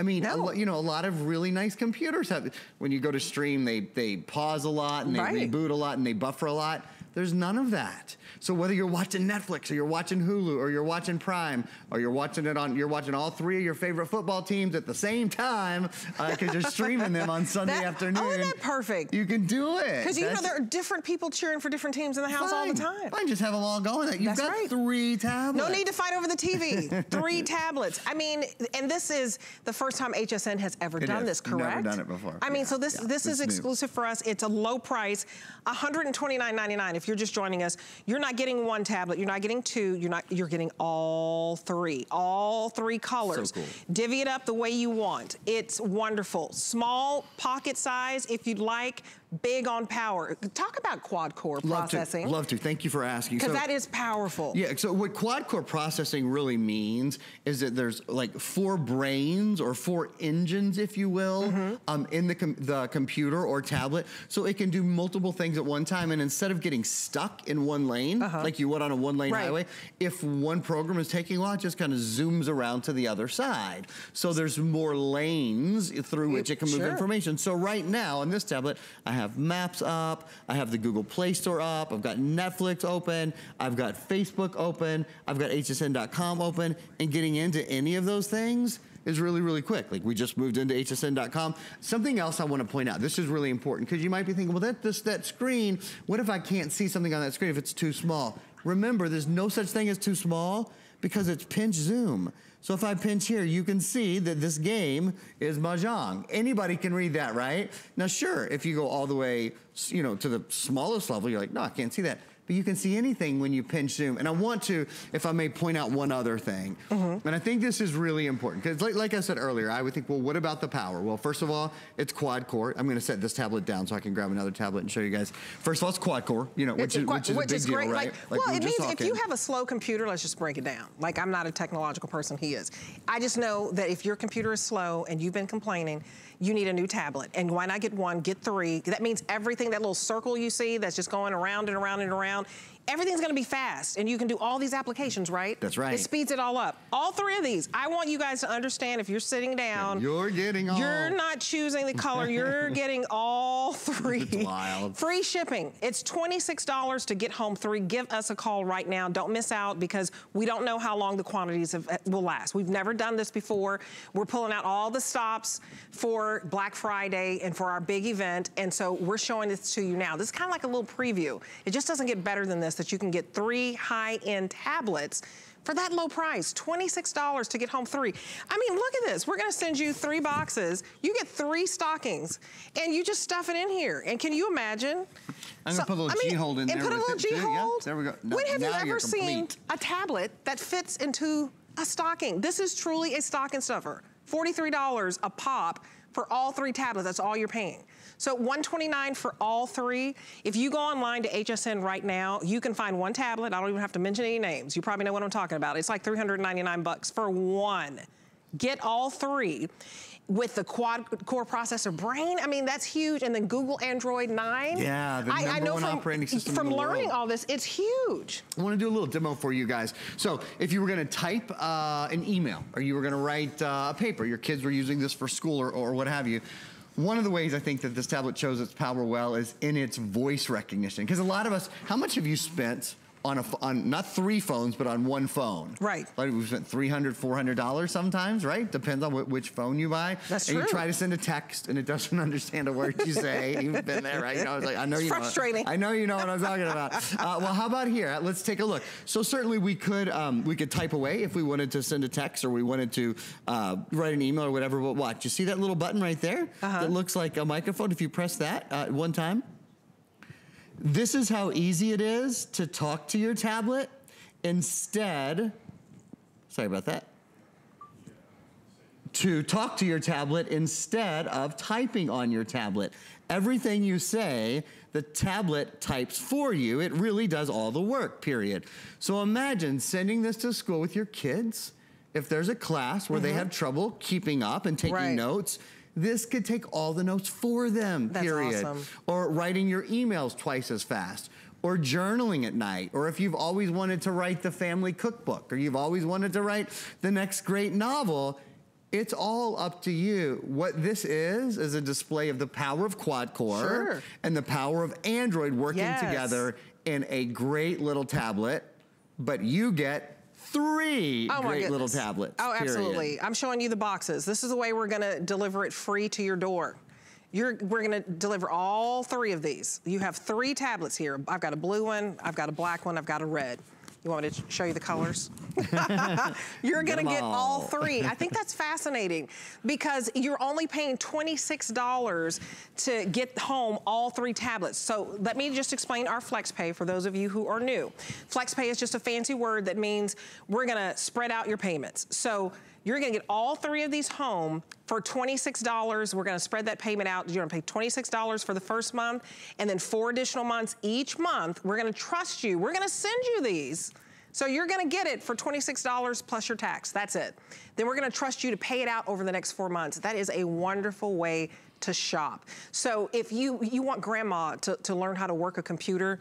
I mean, a No. lo- you know, a lot of really nice computers have. When you go to stream, they they pause a lot and they Right. reboot a lot and they buffer a lot. There's none of that. So whether you're watching Netflix or you're watching Hulu or you're watching Prime or you're watching it on, you're watching all three of your favorite football teams at the same time uh, because you're streaming them on [laughs] Sunday That- oh, afternoon. isn't that perfect? You can do it Because you know there are different people cheering for different teams in the house all the time. Fine, just have them all going. You've That's got right. three tablets. No need to fight over the TV. [laughs] Three tablets. I mean, and this is the first time HSN has ever It done is. this, Never correct? done it before. I mean, Yeah, so this yeah, this is new. exclusive for us. It's a low price, $129.99. If you're just joining us, you're not getting one tablet. You're not getting two. You're not. You're getting all three. All three colors. So cool. Divvy it up the way you want. It's wonderful. Small pocket size if you'd like. Big on power. Talk about quad core Love processing. to. Love to. Thank you for asking. Because So- that is powerful. Yeah, so what quad core processing really means is that there's like four brains or four engines, if you will, Mm-hmm. um, in the, com- the computer or tablet. So it can do multiple things at one time. And instead of getting stuck in one lane, like you would on a one lane. Right. highway, if one program is taking a while, it just kind of zooms around to the other side. So there's more lanes through which it can move Sure. information. So right now on this tablet, I have Maps up, I have the Google Play Store up, I've got Netflix open, I've got Facebook open, I've got hsn.com open, and getting into any of those things is really, really quick. Like we just moved into hsn.com. Something else I want to point out. This is really important because you might be thinking, well, that this that screen. What if I can't see something on that screen if it's too small? Remember, there's no such thing as too small because it's pinch zoom. So if I pinch here, you can see that this game is Mahjong. Anybody can read that, right? Now, sure, if you go all the way, you know, to the smallest level, you're like, no, I can't see that. But you can see anything when you pinch zoom. And I want to, if I may point out one other thing. Mm-hmm. And I think this is really important because, like, like I said earlier, I would think, well, what about the power? Well, first of all, it's quad core. I'm going to set this tablet down so I can grab another tablet and show you guys. First of all, it's quad core, you know, which, is, which is a big deal, great. right? Like, we well, were it means if you have a slow computer, let's just break it down. Like I'm not a technological person, he is. I just know that if your computer is slow and you've been complaining, you need a new tablet. And why not get one, get three? That means everything, that little circle you see that's just going around and around and around, everything's gonna be fast and you can do all these applications, right? That's right. It speeds it all up. All three of these, I want you guys to understand if you're sitting down, You're getting all. you're not choosing the color, you're [laughs] getting all three. It's wild. Free shipping. It's $26 to get home three. Give us a call right now. Don't miss out because we don't know how long the quantities of, eh, will last. We've never done this before. We're pulling out all the stops for Black Friday and for our big event. And so we're showing this to you now. This is kind of like a little preview. It just doesn't get better than this, that you can get three high-end tablets for that low price, $26 to get home three. I mean, look at this. We're gonna send you three boxes. You get three stockings and you just stuff it in here. And can you imagine? I'm gonna put a little I mean, G-hold in and there put a little it, too. Yeah, G-hold. there we go. Now- when have you ever seen a tablet that fits into a stocking? This is truly a stocking stuffer. $43 a pop for all three tablets. That's all you're paying. So 129 for all three. If you go online to HSN right now, you can find one tablet. I don't even have to mention any names. You probably know what I'm talking about. It's like 399 bucks for one. Get all three. with the quad core processor brain. I mean, that's huge. And then Google Android 9. Yeah, the I, number I know one from, operating system From in the learning world. all this, it's huge. I want to do a little demo for you guys. So if you were going to type uh, an email or you were going to write uh, a paper, your kids were using this for school or, or what have you, one of the ways I think that this tablet shows its power well is in its voice recognition. Because a lot of us, how much have you spent on a on not three phones but on one phone? Right. Like we've spent 300 $400 sometimes, right? Depends on wh- which phone you buy. That's and true. you try to send a text and it doesn't [laughs] understand a word you say. You've been there, right? You know, it's like, I know It's you know frustrating. I know you know what I'm talking about. [laughs] Uh, well, how about here? Let's take a look. So certainly we could um, we could type away if we wanted to send a text or we wanted to uh, write an email or whatever. But watch, you see that little button right there Uh-huh. that looks like a microphone? If you press that uh, one time, this is how easy it is to talk to your tablet instead. Sorry about that to talk to your tablet instead of typing on your tablet. Everything you say, the tablet types for you. It really does all the work, period. So imagine sending this to school with your kids. If there's a class where they have trouble keeping up and taking Mm-hmm. Right. notes, this could take all the notes for them, That's period. awesome. Or writing your emails twice as fast. Or journaling at night, or if you've always wanted to write the family cookbook, or you've always wanted to write the next great novel, it's all up to you. What this is, is a display of the power of quad core Sure. and the power of Android working Yes. together in a great little tablet, but you get three Oh great little tablets. Oh, period. absolutely. I'm showing you the boxes. This is the way we're gonna deliver it free to your door. You're, we're gonna deliver all three of these. You have three tablets here. I've got a blue one, I've got a black one, I've got a red. You want me to show you the colors? [laughs] you're gonna them get all. all three. I think that's fascinating because you're only paying $26 to get home all three tablets. So let me just explain our FlexPay for those of you who are new. FlexPay is just a fancy word that means we're gonna spread out your payments. So you're gonna get all three of these home for $26. We're gonna spread that payment out. You're gonna pay $26 for the first month and then four additional months each month. We're gonna trust you. We're gonna send you these. So you're gonna get it for $26 plus your tax. That's it. Then we're gonna trust you to pay it out over the next four months. That is a wonderful way to shop. So if you, you want grandma to, to learn how to work a computer,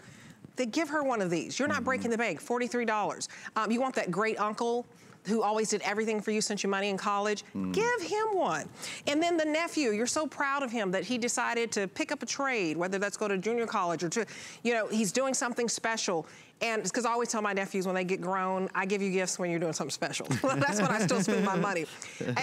then give her one of these. You're not breaking the bank, $43. Um, you want that great uncle who always did everything for you, sent you money in college, hmm. give him one. And then the nephew, you're so proud of him that he decided to pick up a trade, whether that's go to junior college or to, you know, he's doing something special. And because I always tell my nephews when they get grown, I give you gifts when you're doing something special. [laughs] that's when I still spend my money. [laughs]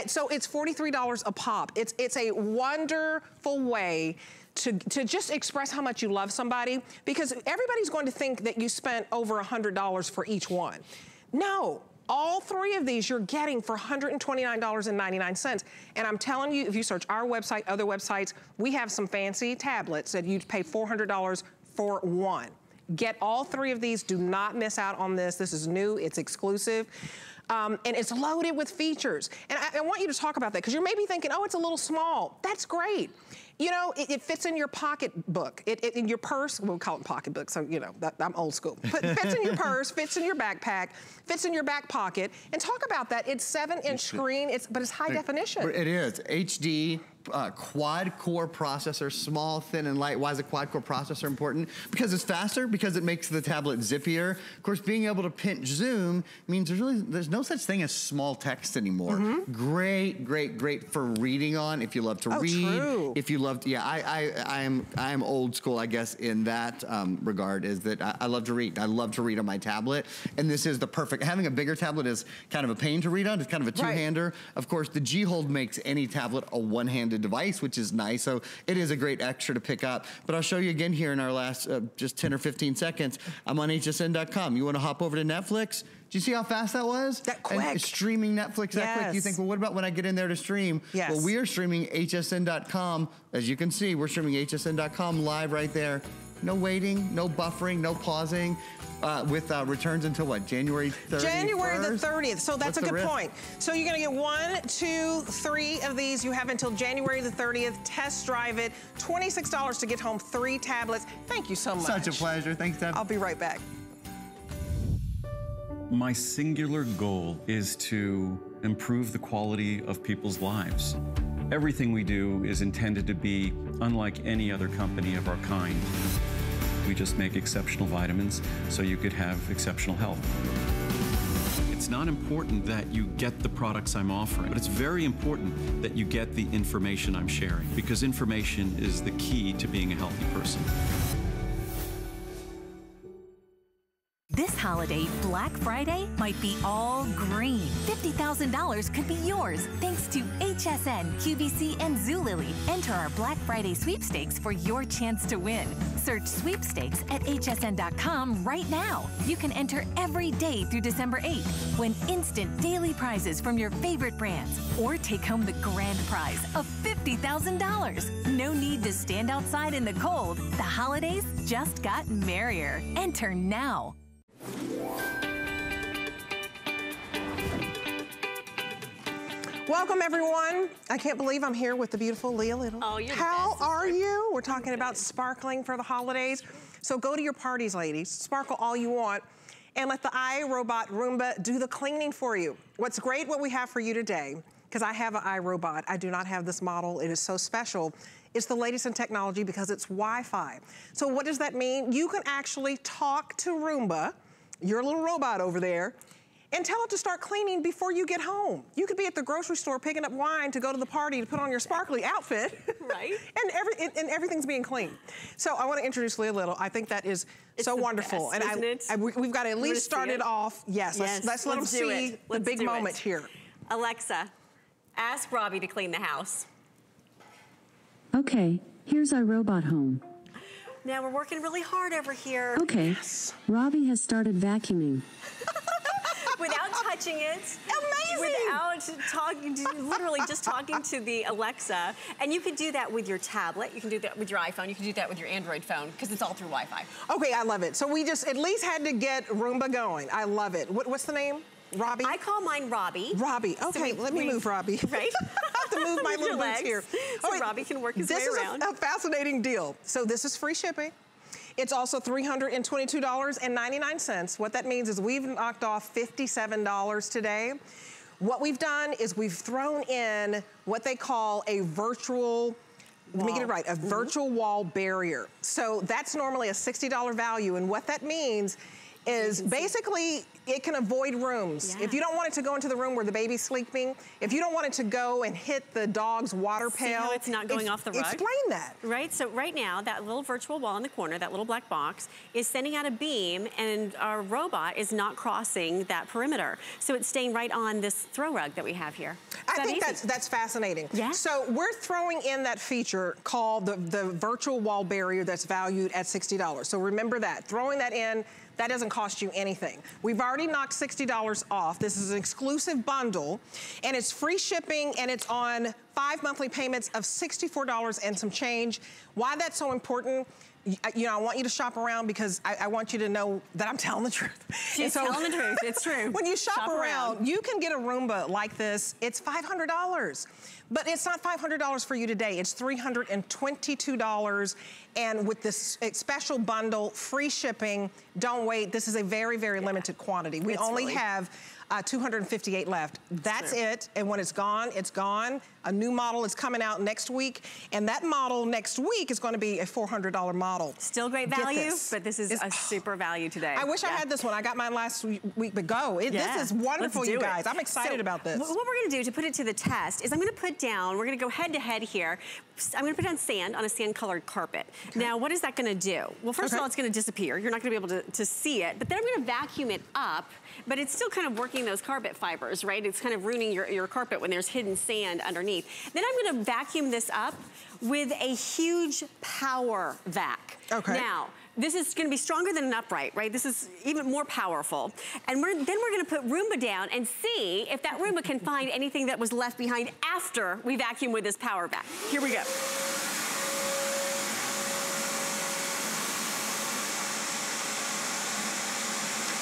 So it's $43 a pop. It's, it's a wonderful way to, to just express how much you love somebody because everybody's going to think that you spent over $100 for each one. No, all three of these you're getting for $129.99. And I'm telling you, if you search our website, other websites, we have some fancy tablets that you'd pay $400 for one. Get all three of these. Do not miss out on this. This is new. It's exclusive. Um, and it's loaded with features. And I, I want you to talk about that because you're maybe thinking, oh, it's a little small. That's great. You know, it, it fits in your pocketbook, it, it, in your purse. We'll call it pocketbook, so you know, that, I'm old school. But fits in your purse, fits in your backpack, fits in your back pocket. And talk about that. It's seven-inch screen, it's, but it's high definition. It is HD uh, quad core processor, small, thin, and light. Why is a quad core processor important? Because it's faster. Because it makes the tablet zippier. Of course, being able to pinch zoom means there's really there's no such thing as small text anymore. Mm-hmm. Great, great, great for reading on. If you love to Oh, read, true. if you love, to, yeah, I, I, I am, I am old school, I guess, in that um, regard. Is that I, I love to read. I love to read on my tablet, and this is the perfect. Having a bigger tablet is kind of a pain to read on. It's kind of a two-hander. Of course, the G Hold makes any tablet a one-handed device, which is nice. So it is a great extra to pick up. But I'll show you again here in our last uh, just 10 or 15 seconds. I'm on hsn.com. You want to hop over to Netflix? Do you see how fast that was? That And quick. streaming Netflix that quick. You think, well, what about when I get in there to stream? Yes. Well, we are streaming hsn.com. As you can see, we're streaming hsn.com live right there. No waiting, no buffering, no pausing. Uh, with uh, returns until what? January 30th? January the 30th. So What's that's a good risk? point. So you're going to get one, two, three of these. You have until January the 30th. Test drive it. $26 to get home three tablets. Thank you so much. Such a pleasure. Thanks, Deb. I'll be right back. My singular goal is to improve the quality of people's lives. Everything we do is intended to be unlike any other company of our kind. We just make exceptional vitamins so you could have exceptional health. It's not important that you get the products I'm offering, but it's very important that you get the information I'm sharing because information is the key to being a healthy person. This holiday, Black Friday might be all green. $50,000 could be yours thanks to HSN, QVC, and Zulily. Enter our Black Friday sweepstakes for your chance to win. Search sweepstakes at hsn.com right now. You can enter every day through December 8th, win instant daily prizes from your favorite brands, or take home the grand prize of $50,000. No need to stand outside in the cold. The holidays just got merrier. Enter now. Welcome everyone. I can't believe I'm here with the beautiful Leah Little. Oh, you're How are you? We're talking about sparkling for the holidays. So go to your parties, ladies. Sparkle all you want and let the iRobot Roomba do the cleaning for you. What's great what we have for you today, because I have an iRobot. I do not have this model. It is so special. It's the latest in technology because it's Wi-Fi. So what does that mean? You can actually talk to Roomba, your little robot over there, and tell it to start cleaning before you get home. You could be at the grocery store picking up wine to go to the party to put on your sparkly outfit. [laughs] Right. [laughs] and, every, and, and everything's being clean. So I want to introduce Leah Little. I think that is It's so wonderful. best, and isn't I, it? I- we- we've got to at least start it it? off. Yes, let's, let's let let's them see the Let's big moment it. here. Alexa, ask Robbie to clean the house. Okay, here's our robot home. Now we're working really hard over here Okay, Robbie has started vacuuming. [laughs] without touching it. Amazing! Without talking to, literally just talking to the Alexa. And you can do that with your tablet. You can do that with your iPhone. You can do that with your Android phone because it's all through Wi-Fi. Okay, I love it. So we just at least had to get Roomba going. I love it. What, what's the name? Robbie? I call mine Robbie. Robbie. So Okay, we- let me we- move [laughs] Robbie. Right? [laughs] [laughs] I have to move my little boots legs here. so wait, Robbie can work his this way is a- around. A, fascinating deal. So this is free shipping. It's also $322.99. What that means is we've knocked off $57 today. What we've done is we've thrown in what they call a virtual let me get it right, a mm-hmm. virtual wall barrier. So that's normally a $60 value, and what that means is basically it can avoid rooms. Yeah. If you don't want it to go into the room where the baby's sleeping, if you don't want it to go and hit the dog's water See pail. it's not going off the rug? Explain that. Right, so right now, that little virtual wall in the corner, that little black box, is sending out a beam and our robot is not crossing that perimeter. So it's staying right on this throw rug that we have here. Is I that think easy? that's that's fascinating. Yeah. So we're throwing in that feature called the, the virtual wall barrier that's valued at $60. So remember that. Throwing that in, that doesn't cost you anything. We've already knocked $60 off. This is an exclusive bundle, and it's free shipping, and it's on five monthly payments of $64 and some change. Why that's so important, you know, I want you to shop around because I, I want you to know that I'm telling the truth. She's And telling the truth. It's true. [laughs] when you shop, Shop around, around. you can get a Roomba like this. It's $500. But it's not $500 for you today. It's $322. And with this special bundle, free shipping, don't wait. This is a very, very limited quantity. We It's only really- have uh, 258 left. That's it. And when it's gone, it's gone. A new model is coming out next week. And that model next week is going to be a $400 model. Still great value, this. but this is It's- a super value today. I wish I had this one. I got mine last week, but go. It, Yeah, This is wonderful, you it. guys. I'm excited So, about this. What we're gonna do to put it to the test is I'm gonna put down, we're gonna go head to head here. I'm gonna put on sand on a sand colored carpet. Now, what is that gonna do? Well, first Okay. of all, it's gonna disappear. You're not gonna be able to, to see it, but then I'm gonna vacuum it up, but it's still kind of working those carpet fibers, right? It's kind of ruining your, your carpet when there's hidden sand underneath. Then I'm gonna vacuum this up with a huge power vac. Okay. Now, this is gonna be stronger than an upright, right? This is even more powerful. And we're, then we're gonna put Roomba down and see if that Roomba can find anything that was left behind after we vacuum with this power vac. Here we go.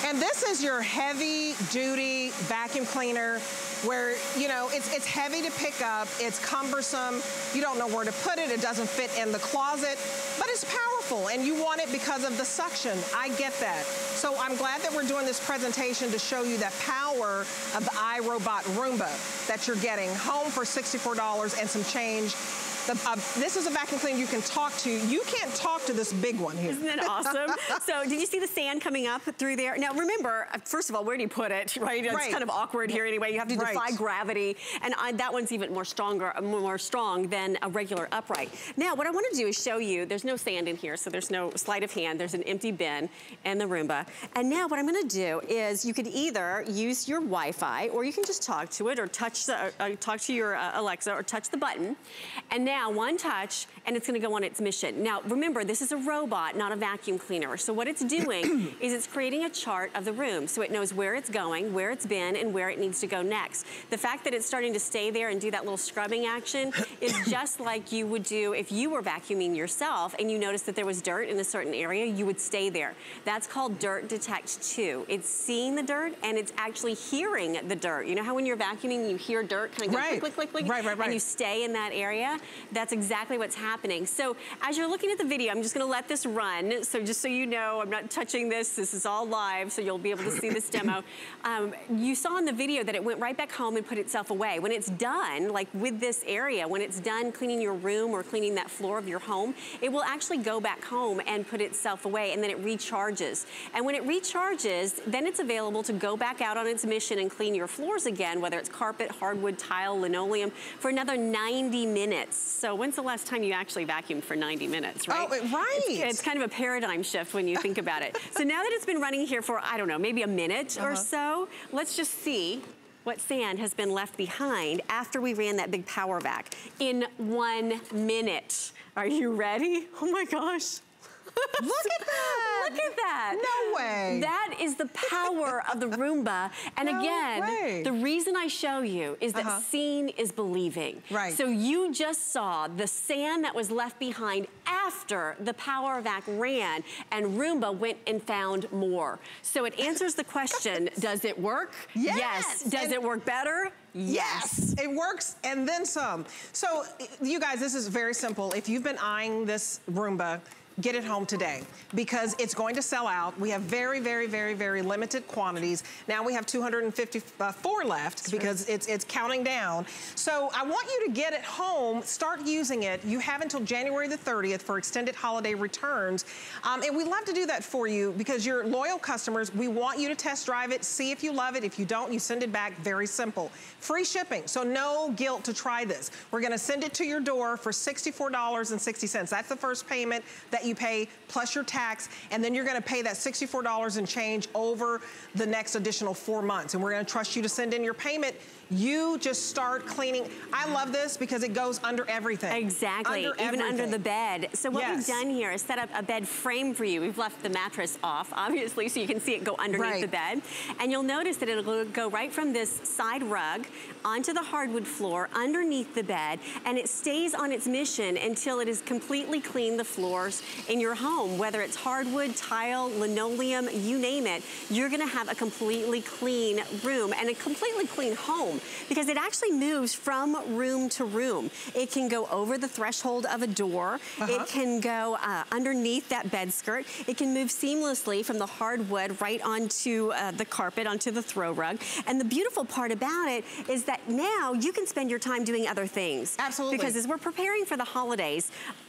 And this is your heavy duty vacuum cleaner where, you know, it's, it's heavy to pick up, it's cumbersome, you don't know where to put it, it doesn't fit in the closet, but it's powerful and you want it because of the suction. I get that. So I'm glad that we're doing this presentation to show you that power of the iRobot Roomba that you're getting home for $64 and some change the, uh, this is a vacuum cleaner you can talk to. You can't talk to this big one here. Isn't that awesome? [laughs] so did you see the sand coming up through there? Now remember, uh, first of all, where do you put it, [laughs] right? It's right. kind of awkward here anyway. You have to defy right. gravity. And I, that one's even more stronger, uh, more strong than a regular upright. Now, what I want to do is show you, there's no sand in here, so there's no sleight of hand. There's an empty bin and the Roomba. And now what I'm going to do is you could either use your Wi-Fi or you can just talk to it or touch the, uh, talk to your uh, Alexa or touch the button. And now now one touch and it's gonna go on its mission. Now remember, this is a robot, not a vacuum cleaner. So what it's doing [coughs] is it's creating a chart of the room. So it knows where it's going, where it's been, and where it needs to go next. The fact that it's starting to stay there and do that little scrubbing action is [coughs] just like you would do if you were vacuuming yourself and you noticed that there was dirt in a certain area, you would stay there. That's called Dirt Detect 2. It's seeing the dirt and it's actually hearing the dirt. You know how when you're vacuuming, you hear dirt kind of go right. click, click, click, click, right, right, right. and you stay in that area? That's exactly what's happening. So as you're looking at the video, I'm just gonna let this run. So just so you know, I'm not touching this. This is all live, so you'll be able to see this demo. [laughs] Um, you saw in the video that it went right back home and put itself away. When it's done, like with this area, when it's done cleaning your room or cleaning that floor of your home, it will actually go back home and put itself away and then it recharges. And when it recharges, then it's available to go back out on its mission and clean your floors again, whether it's carpet, hardwood, tile, linoleum, for another 90 minutes. So when's the last time you actually vacuumed for 90 minutes, right? Oh, right. It's, it's kind of a paradigm shift when you think about it. So now that it's been running here for, I don't know, maybe a minute uh -huh. or Uh-huh. so, let's just see what sand has been left behind after we ran that big power vac in one minute. Are you ready? Oh my gosh. Look at that. Look at that. No way. That is the power of the Roomba. And [laughs] no again, way. the reason I show you is that uh -huh. seeing is believing. Right. So you just saw the sand that was left behind after the power vac ran and Roomba went and found more. So it answers the question, [laughs] does it work? Yes. yes. Does and it work better? Yes. yes. It works and then some. So you guys, this is very simple. If you've been eyeing this Roomba, get it home today because it's going to sell out. We have very, very, very, very limited quantities. Now we have 254 left That's because right. it's, it's counting down. So I want you to get it home, start using it. You have until January the 30th for extended holiday returns. Um, and we love to do that for you because you're loyal customers. We want you to test drive it, see if you love it. If you don't, you send it back. Very simple. Free shipping, so no guilt to try this. We're gonna send it to your door for $64.60. That's the first payment that you pay plus your tax, and then you're gonna pay that $64 and change over the next additional four months. And we're gonna trust you to send in your payment you just start cleaning. I love this because it goes under everything. Exactly, under even everything. under the bed. So what yes. we've done here is set up a bed frame for you. We've left the mattress off, obviously, so you can see it go underneath right. the bed. And you'll notice that it'll go right from this side rug onto the hardwood floor underneath the bed, and it stays on its mission until it has completely cleaned the floors in your home, whether it's hardwood, tile, linoleum, you name it, you're gonna have a completely clean room and a completely clean home because it actually moves from room to room. It can go over the threshold of a door. Uh -huh. It can go uh, underneath that bed skirt. It can move seamlessly from the hardwood right onto uh, the carpet, onto the throw rug. And the beautiful part about it is that now you can spend your time doing other things. Absolutely. Because as we're preparing for the holidays,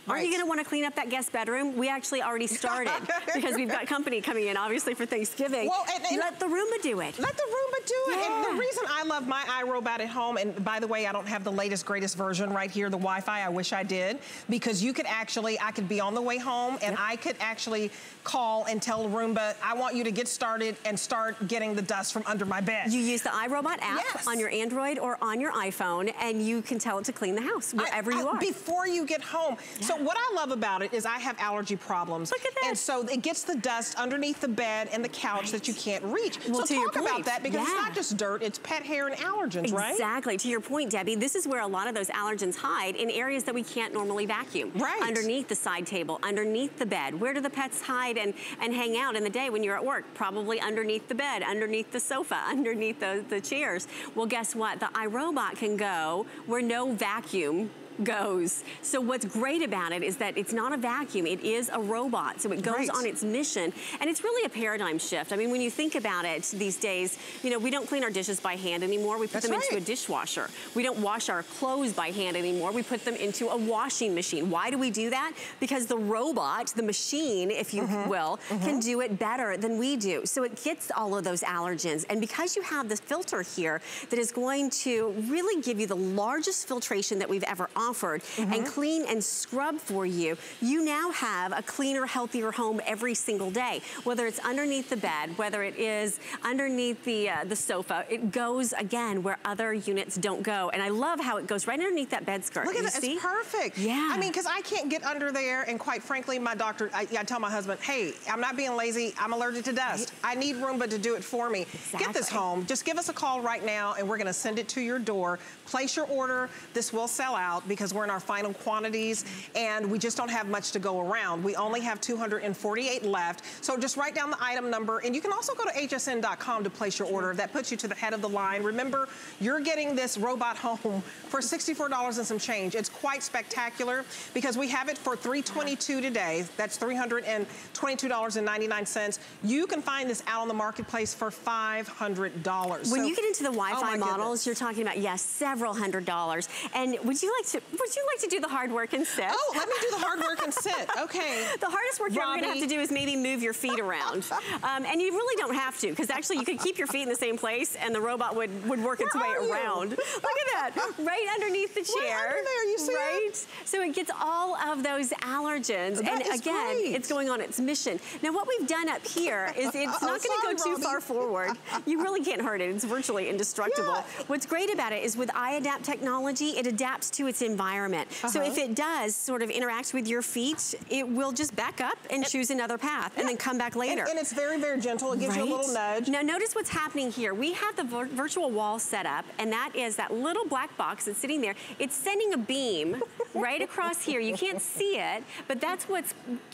Right. Are you gonna wanna clean up that guest bedroom? We actually already started [laughs] because we've got company coming in, obviously, for Thanksgiving. Well, and, and let the Roomba do it. Let the Roomba do it. Yeah. And the reason I love my iRobot at home, and by the way, I don't have the latest, greatest version right here, the Wi-Fi, I wish I did, because you could actually, I could be on the way home and yep. I could actually call and tell the Roomba, I want you to get started and start getting the dust from under my bed. You use the iRobot app yes. on your Android or on your iPhone, and you can tell it to clean the house wherever I, you are. Before you get home. Yeah. So So what I love about it is I have allergy problems. Look at that. And so it gets the dust underneath the bed and the couch right. that you can't reach. Well, so talk about that because yeah. it's not just dirt, it's pet hair and allergens, exactly. right? Exactly. To your point, Debbie, this is where a lot of those allergens hide in areas that we can't normally vacuum. Right. Underneath the side table, underneath the bed. Where do the pets hide and, and hang out in the day when you're at work? Probably underneath the bed, underneath the sofa, [laughs] underneath the, the chairs. Well, guess what? The iRobot can go where no vacuum goes. So what's great about it is that it's not a vacuum, it is a robot. So it goes right. on its mission. And it's really a paradigm shift. I mean, when you think about it these days, you know, we don't clean our dishes by hand anymore. We put That's them right. into a dishwasher. We don't wash our clothes by hand anymore. We put them into a washing machine. Why do we do that? Because the robot, the machine, if you mm -hmm. will, mm -hmm. can do it better than we do. So it gets all of those allergens. And because you have this filter here that is going to really give you the largest filtration that we've ever offered mm -hmm. and mm-hmm. clean and scrub for you, you now have a cleaner, healthier home every single day. Whether it's underneath the bed, whether it is underneath the, uh, the sofa, it goes, again, where other units don't go. And I love how it goes right underneath that bed skirt. Look at that, it's perfect. Yeah. I mean, because I can't get under there, and quite frankly, my doctor, I, I, tell my husband, hey, I'm not being lazy, I'm allergic to dust. I need Roomba to do it for me. Exactly. Get this home, just give us a call right now, and we're gonna send it to your door. Place your order, this will sell out because we're in our final quantities and we just don't have much to go around. We only have 248 left. So just write down the item number and you can also go to hsn.com to place your order. That puts you to the head of the line. Remember, you're getting this robot home for $64 and some change. It's quite spectacular because we have it for 322 today. That's $322.99. You can find this out on the marketplace for $500. When so, you get into the oh Wi-Fi oh models, goodness. you're talking about, yes, several hundred dollars. And would you like to, would you like to do the hard work and sit? Oh, let me do the hard work and sit. [laughs] Okay. the hardest work Robbie. you're gonna have to do is maybe move your feet around. [laughs] Um, and you really don't have to, because actually you could keep your feet in the same place and the robot would, would work its Where way around. Look at that, right underneath the chair. Right under there, you see Right? It? So it gets all of those allergens. That and again, great. it's going on its mission. Now what we've done up here is [laughs] it's oh, not gonna sorry, go too Robbie. far forward. You really can't hurt it. It's virtually indestructible. Yeah. What's great about it is with iAdapt technology, it adapts to its environment. Uh -huh. So if it does sort of interact with your feet, it will just back up and choose another path and then come back later. And, and, it's very, very gentle. It gives right? you a little nudge. Now notice what's happening here. We have the vir virtual wall set up and that is that little black box that's sitting there. It's sending a beam [laughs] right across here. You can't see it, but that's what's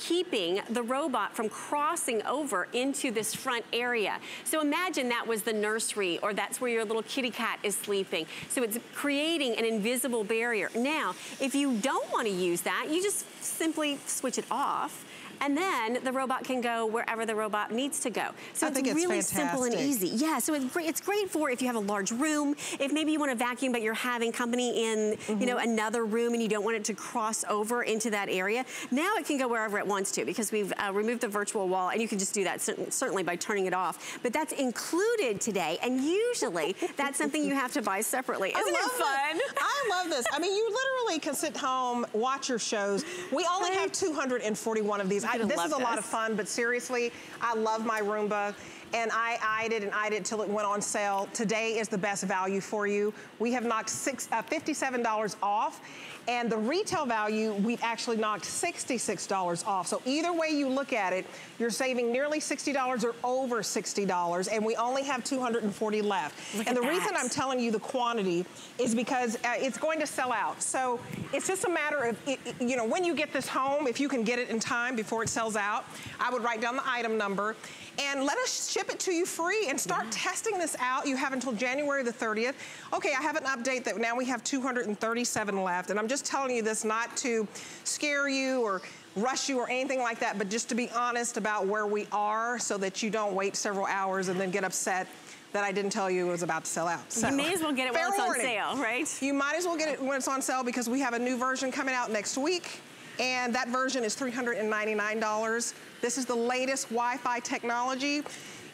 keeping the robot from crossing over into this front area. So imagine that was the nursery or that's where your little kitty cat is sleeping. So it's creating an invisible barrier. Now, if you don't want to use that, you just simply switch it off and then the robot can go wherever the robot needs to go. So it's it's really fantastic. simple and easy. Yeah, so it's great, it's great for if you have a large room, if maybe you want to vacuum but you're having company in, mm -hmm. you know, Mm-hmm. another room and you don't want it to cross over into that area. Now it can go wherever it wants to because we've uh, removed the virtual wall and you can just do that certainly by turning it off. But that's included today and usually [laughs] that's something you have to buy separately. Isn't it fun? This. I love this. I mean, you literally can sit home, watch your shows. We only have 241 of these. I, this is a this. lot of fun, but seriously, I love my Roomba and I eyed it and eyed it till it went on sale. Today is the best value for you. We have knocked six, uh, $57 off. And the retail value, we've actually knocked $66 off. So either way you look at it, you're saving nearly $60 or over $60. And we only have 240 left. Look and the that. reason I'm telling you the quantity is because uh, it's going to sell out. So it's just a matter of, it, it, you know, when you get this home, if you can get it in time before it sells out, I would write down the item number and let us ship it to you free and start yeah. testing this out. You have until January the 30th. Okay, I have an update that now we have 237 left, and I'm just telling you this not to scare you or rush you or anything like that, but just to be honest about where we are so that you don't wait several hours and then get upset that I didn't tell you it was about to sell out. So, you may as well get it when it's warning. on sale, right? You might as well get it when it's on sale because we have a new version coming out next week and that version is $399. This is the latest Wi-Fi technology.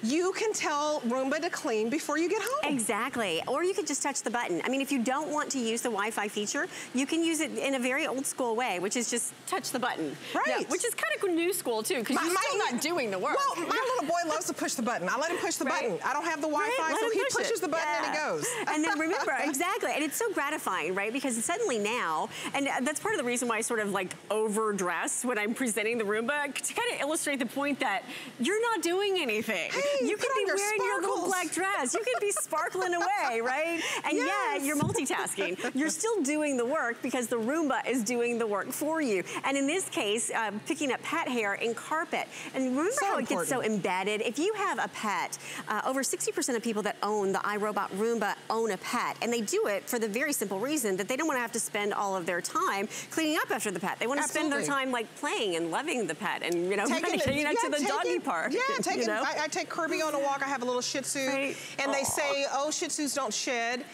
You can tell Roomba to clean before you get home. Exactly. Or you could just touch the button. I mean, if you don't want to use the Wi-Fi feature, you can use it in a very old school way, which is just touch the button. Right. Yeah, which is kind of new school too, because you're still not doing the work. Well, my little boy loves to push the button. I let him push the Right. button. I don't have the Wi-Fi, Right, so he push pushes it. the button and it goes. [laughs] And then remember, exactly, and it's so gratifying, right? Because suddenly now, and that's part of the reason why I sort of like overdress when I'm presenting the Roomba, to kind of illustrate the point that you're not doing anything. Hey, you could be your wearing your little black dress. You could be sparkling away, [laughs] right? And Yes. yet you're multitasking. You're still doing the work because the Roomba is doing the work for you. And in this case, um, picking up pet hair and carpet. And remember So how it gets so embedded? If you have a pet, uh, over 60% of people that own the iRobot Roomba own a pet. And they do it for the very simple reason that they don't want to have to spend all of their time cleaning up after the pet. They want to spend their time like playing and loving the pet and, you know, Taking taking, the- taking it to yeah, the doggy park. Yeah, you taking, know? I, I take Kirby on a walk. I have a little Shih Tzu, Right. and they say, oh, Shih Tzus don't shed, and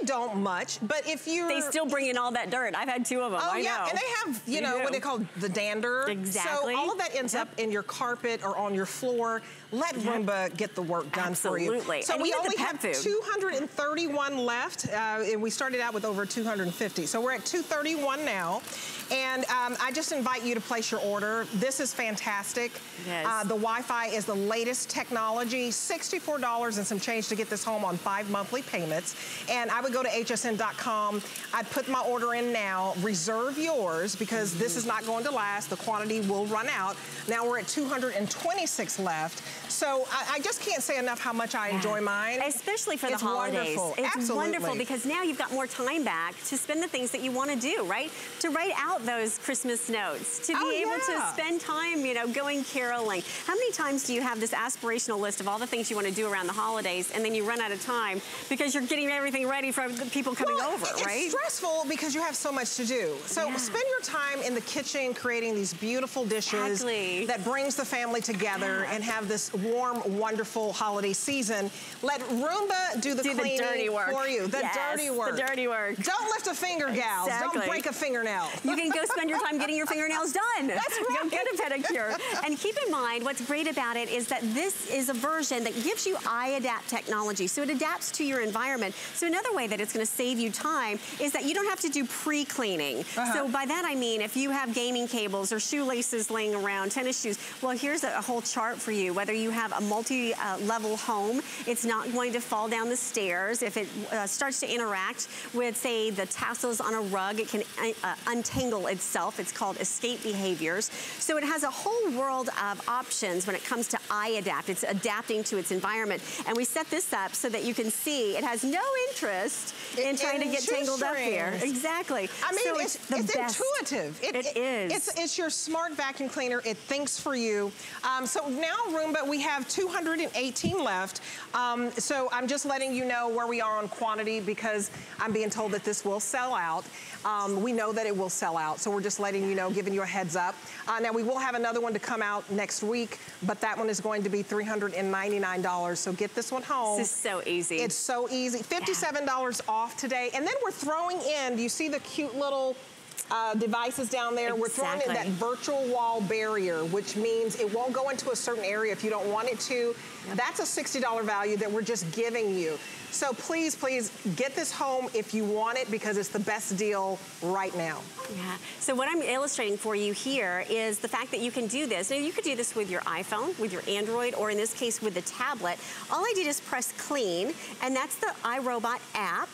they don't much. But if you're They still bring in all that dirt. I've had two of them. Oh I yeah, know. and they have you They know what they call the dander. Exactly. So all of that ends up in your carpet or on your floor. Let Roomba get the work done for you. Absolutely. So And we only have food. 231 left, uh, and we started out with over 250. So we're at 231 now. And um, I just invite you to place your order. This is fantastic. Yes. Uh, the Wi-Fi is the latest technology. $64 and some change to get this home on five monthly payments. And I would go to hsn.com. I'd put my order in now. Reserve yours because this is not going to last. The quantity will run out. Now we're at 226 left. So I, I just can't say enough how much I enjoy mine. Especially for It's the holidays. wonderful. It's Absolutely. wonderful because now you've got more time back to spend the things that you want to do, right? To write out those Christmas notes, to be Oh, able yeah. to spend time, you know, going caroling. How many times do you have this aspirational list of all the things you want to do around the holidays and then you run out of time because you're getting everything ready for the people coming Well, over, it's right? stressful because you have so much to do. So Yeah. spend your time in the kitchen creating these beautiful dishes Exactly. that brings the family together Yeah. and have this warm, wonderful holiday season. Let Roomba do the Do the cleaning dirty work. for you. The Yes, dirty the work. dirty work. Don't lift a finger, gals. Exactly. Don't break a fingernail. You can go spend your time getting your fingernails done. [laughs] That's Go right. get a pedicure. and keep in mind, what's great about it is that this is a version that gives you iAdapt technology. So it adapts to your environment. So another way that it's gonna save you time is that you don't have to do pre-cleaning. Uh-huh. So by that I mean, if you have gaming cables or shoelaces laying around, tennis shoes, well, here's a, a whole chart for you. Whether you have a multi-level home, it's not going to fall down the stairs. If it uh, starts to interact with, say, the tassels on a rug, it can uh, untangle itself. It's called escape behaviors. So it has a whole world of options when it comes to iAdapt. It's adapting to its environment. And we set this up so that you can see it has no interest in, In- trying to get tangled up here. Exactly. I mean, so it's, it's best. intuitive. It is. It's, it's your smart vacuum cleaner. It thinks for you. Um, so now, Roomba, we have 218 left. Um, so I'm just letting you know where we are on quantity because I'm being told that this will sell out. Um, we know that it will sell out, so we're just letting you know, giving you a heads up. Uh, now, we will have another one to come out next week, but that one is going to be $399. So get this one home. This is so easy. It's so easy. $57 off today. And then we're throwing in, do you see the cute little uh, devices down there? We're throwing in that virtual wall barrier, which means it won't go into a certain area if you don't want it to. That's a $60 value that we're just giving you. So please, please get this home if you want it because it's the best deal right now. Yeah. So what I'm illustrating for you here is the fact that you can do this. Now you could do this with your iPhone, with your Android, or in this case with the tablet. All I did is press clean, and that's the iRobot app.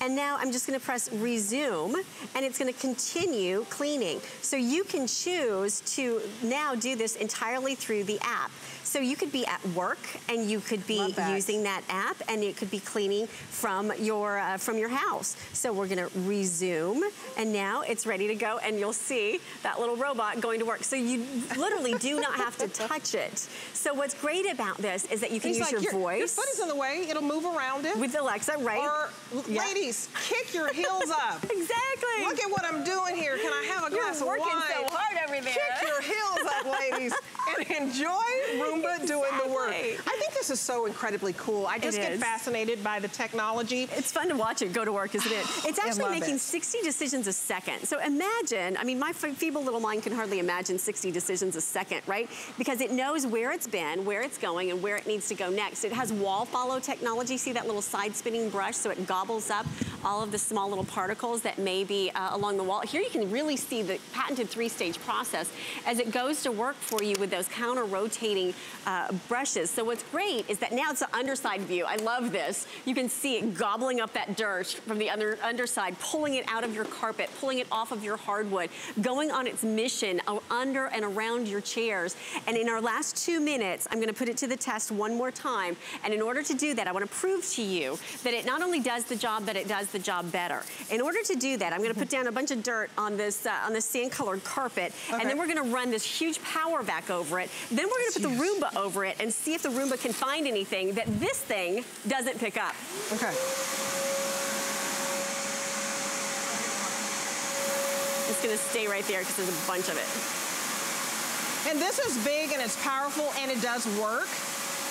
And now I'm just gonna press resume and it's gonna continue cleaning. So you can choose to now do this entirely through the app. So you could be at work and you could be that. using that app and it could be cleaning from your uh, from your house. So we're gonna resume and now it's ready to go and you'll see that little robot going to work. So you literally do not have to touch it. So what's great about this is that you can He's use like, your Your voice foot is in the way. It'll move around it. with Alexa, right? or, Yeah. ladies, kick your heels up. [laughs] Exactly. Look at what I'm doing here. Can I have a You're glass working of wine? so hard over there. Kick your heels up, ladies, and [laughs] enjoy Roomba doing the work. I think this this is so incredibly cool. I just It get is. fascinated by the technology. It's fun to watch it go to work, isn't it? [gasps] It's actually making it. 60 decisions a second. So imagine, I mean, my feeble little mind can hardly imagine 60 decisions a second, right? Because it knows where it's been, where it's going, and where it needs to go next. It has wall follow technology. See that little side spinning brush? So it gobbles up all of the small little particles that may be uh, along the wall. Here you can really see the patented three-stage process as it goes to work for you with those counter-rotating uh, brushes. So what's great is that now it's the underside view. I love this. You can see it gobbling up that dirt from the under, underside, pulling it out of your carpet, pulling it off of your hardwood, going on its mission under and around your chairs. And in our last two minutes, I'm gonna put it to the test one more time. And in order to do that, I wanna prove to you that it not only does the job, but it does the job better. In order to do that, I'm gonna put down a bunch of dirt on this, uh, on this sand-colored carpet, and then we're gonna run this huge power vac over it. Then we're gonna put the Roomba over it and see if the Roomba can find anything that this thing doesn't pick up. Okay. It's gonna stay right there because there's a bunch of it. And this is big and it's powerful and it does work.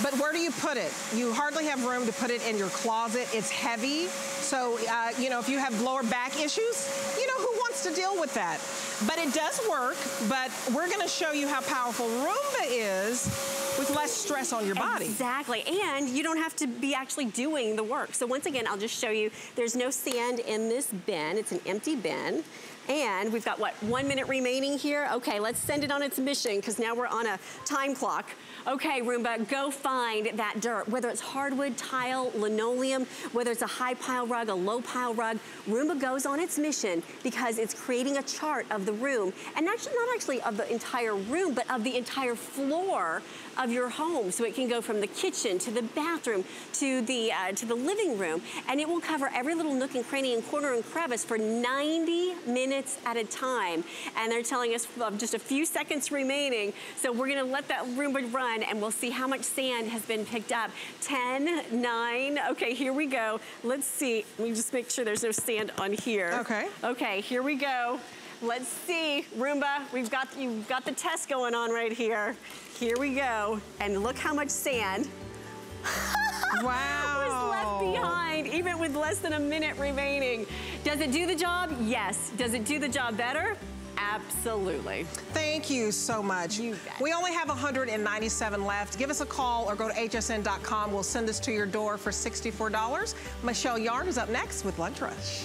But where do you put it? You hardly have room to put it in your closet. It's heavy. So, uh, you know, if you have lower back issues, you know, who wants to deal with that? But it does work, but we're gonna show you how powerful Roomba is with less stress on your body. Exactly, and you don't have to be actually doing the work. So once again, I'll just show you, there's no sand in this bin. It's an empty bin. And we've got, what, one minute remaining here? Okay, let's send it on its mission because now we're on a time clock. Okay, Roomba, go find that dirt, whether it's hardwood, tile, linoleum, whether it's a high pile rug, a low pile rug. Roomba goes on its mission because it's creating a chart of the room, and actually not actually of the entire room, but of the entire floor of your home. So it can go from the kitchen to the bathroom to the uh, to the living room, and it will cover every little nook and cranny and corner and crevice for 90 minutes at a time. And they're telling us of just a few seconds remaining. So we're gonna let that Roomba run, and we'll see how much sand has been picked up. 10, 9. Okay, here we go. Let's see. Let me just make sure there's no sand on here. Okay. Okay, here we go. Let's see, Roomba, we've got, you've got the test going on right here. Here we go, and look how much sand [laughs] Wow. was left behind, even with less than a minute remaining. Does it do the job? Yes. Does it do the job better? Absolutely. Thank you so much. You. We only have 197 left. Give us a call or go to hsn.com. We'll send this to your door for $64. Michelle Yarn is up next with Lunch Rush.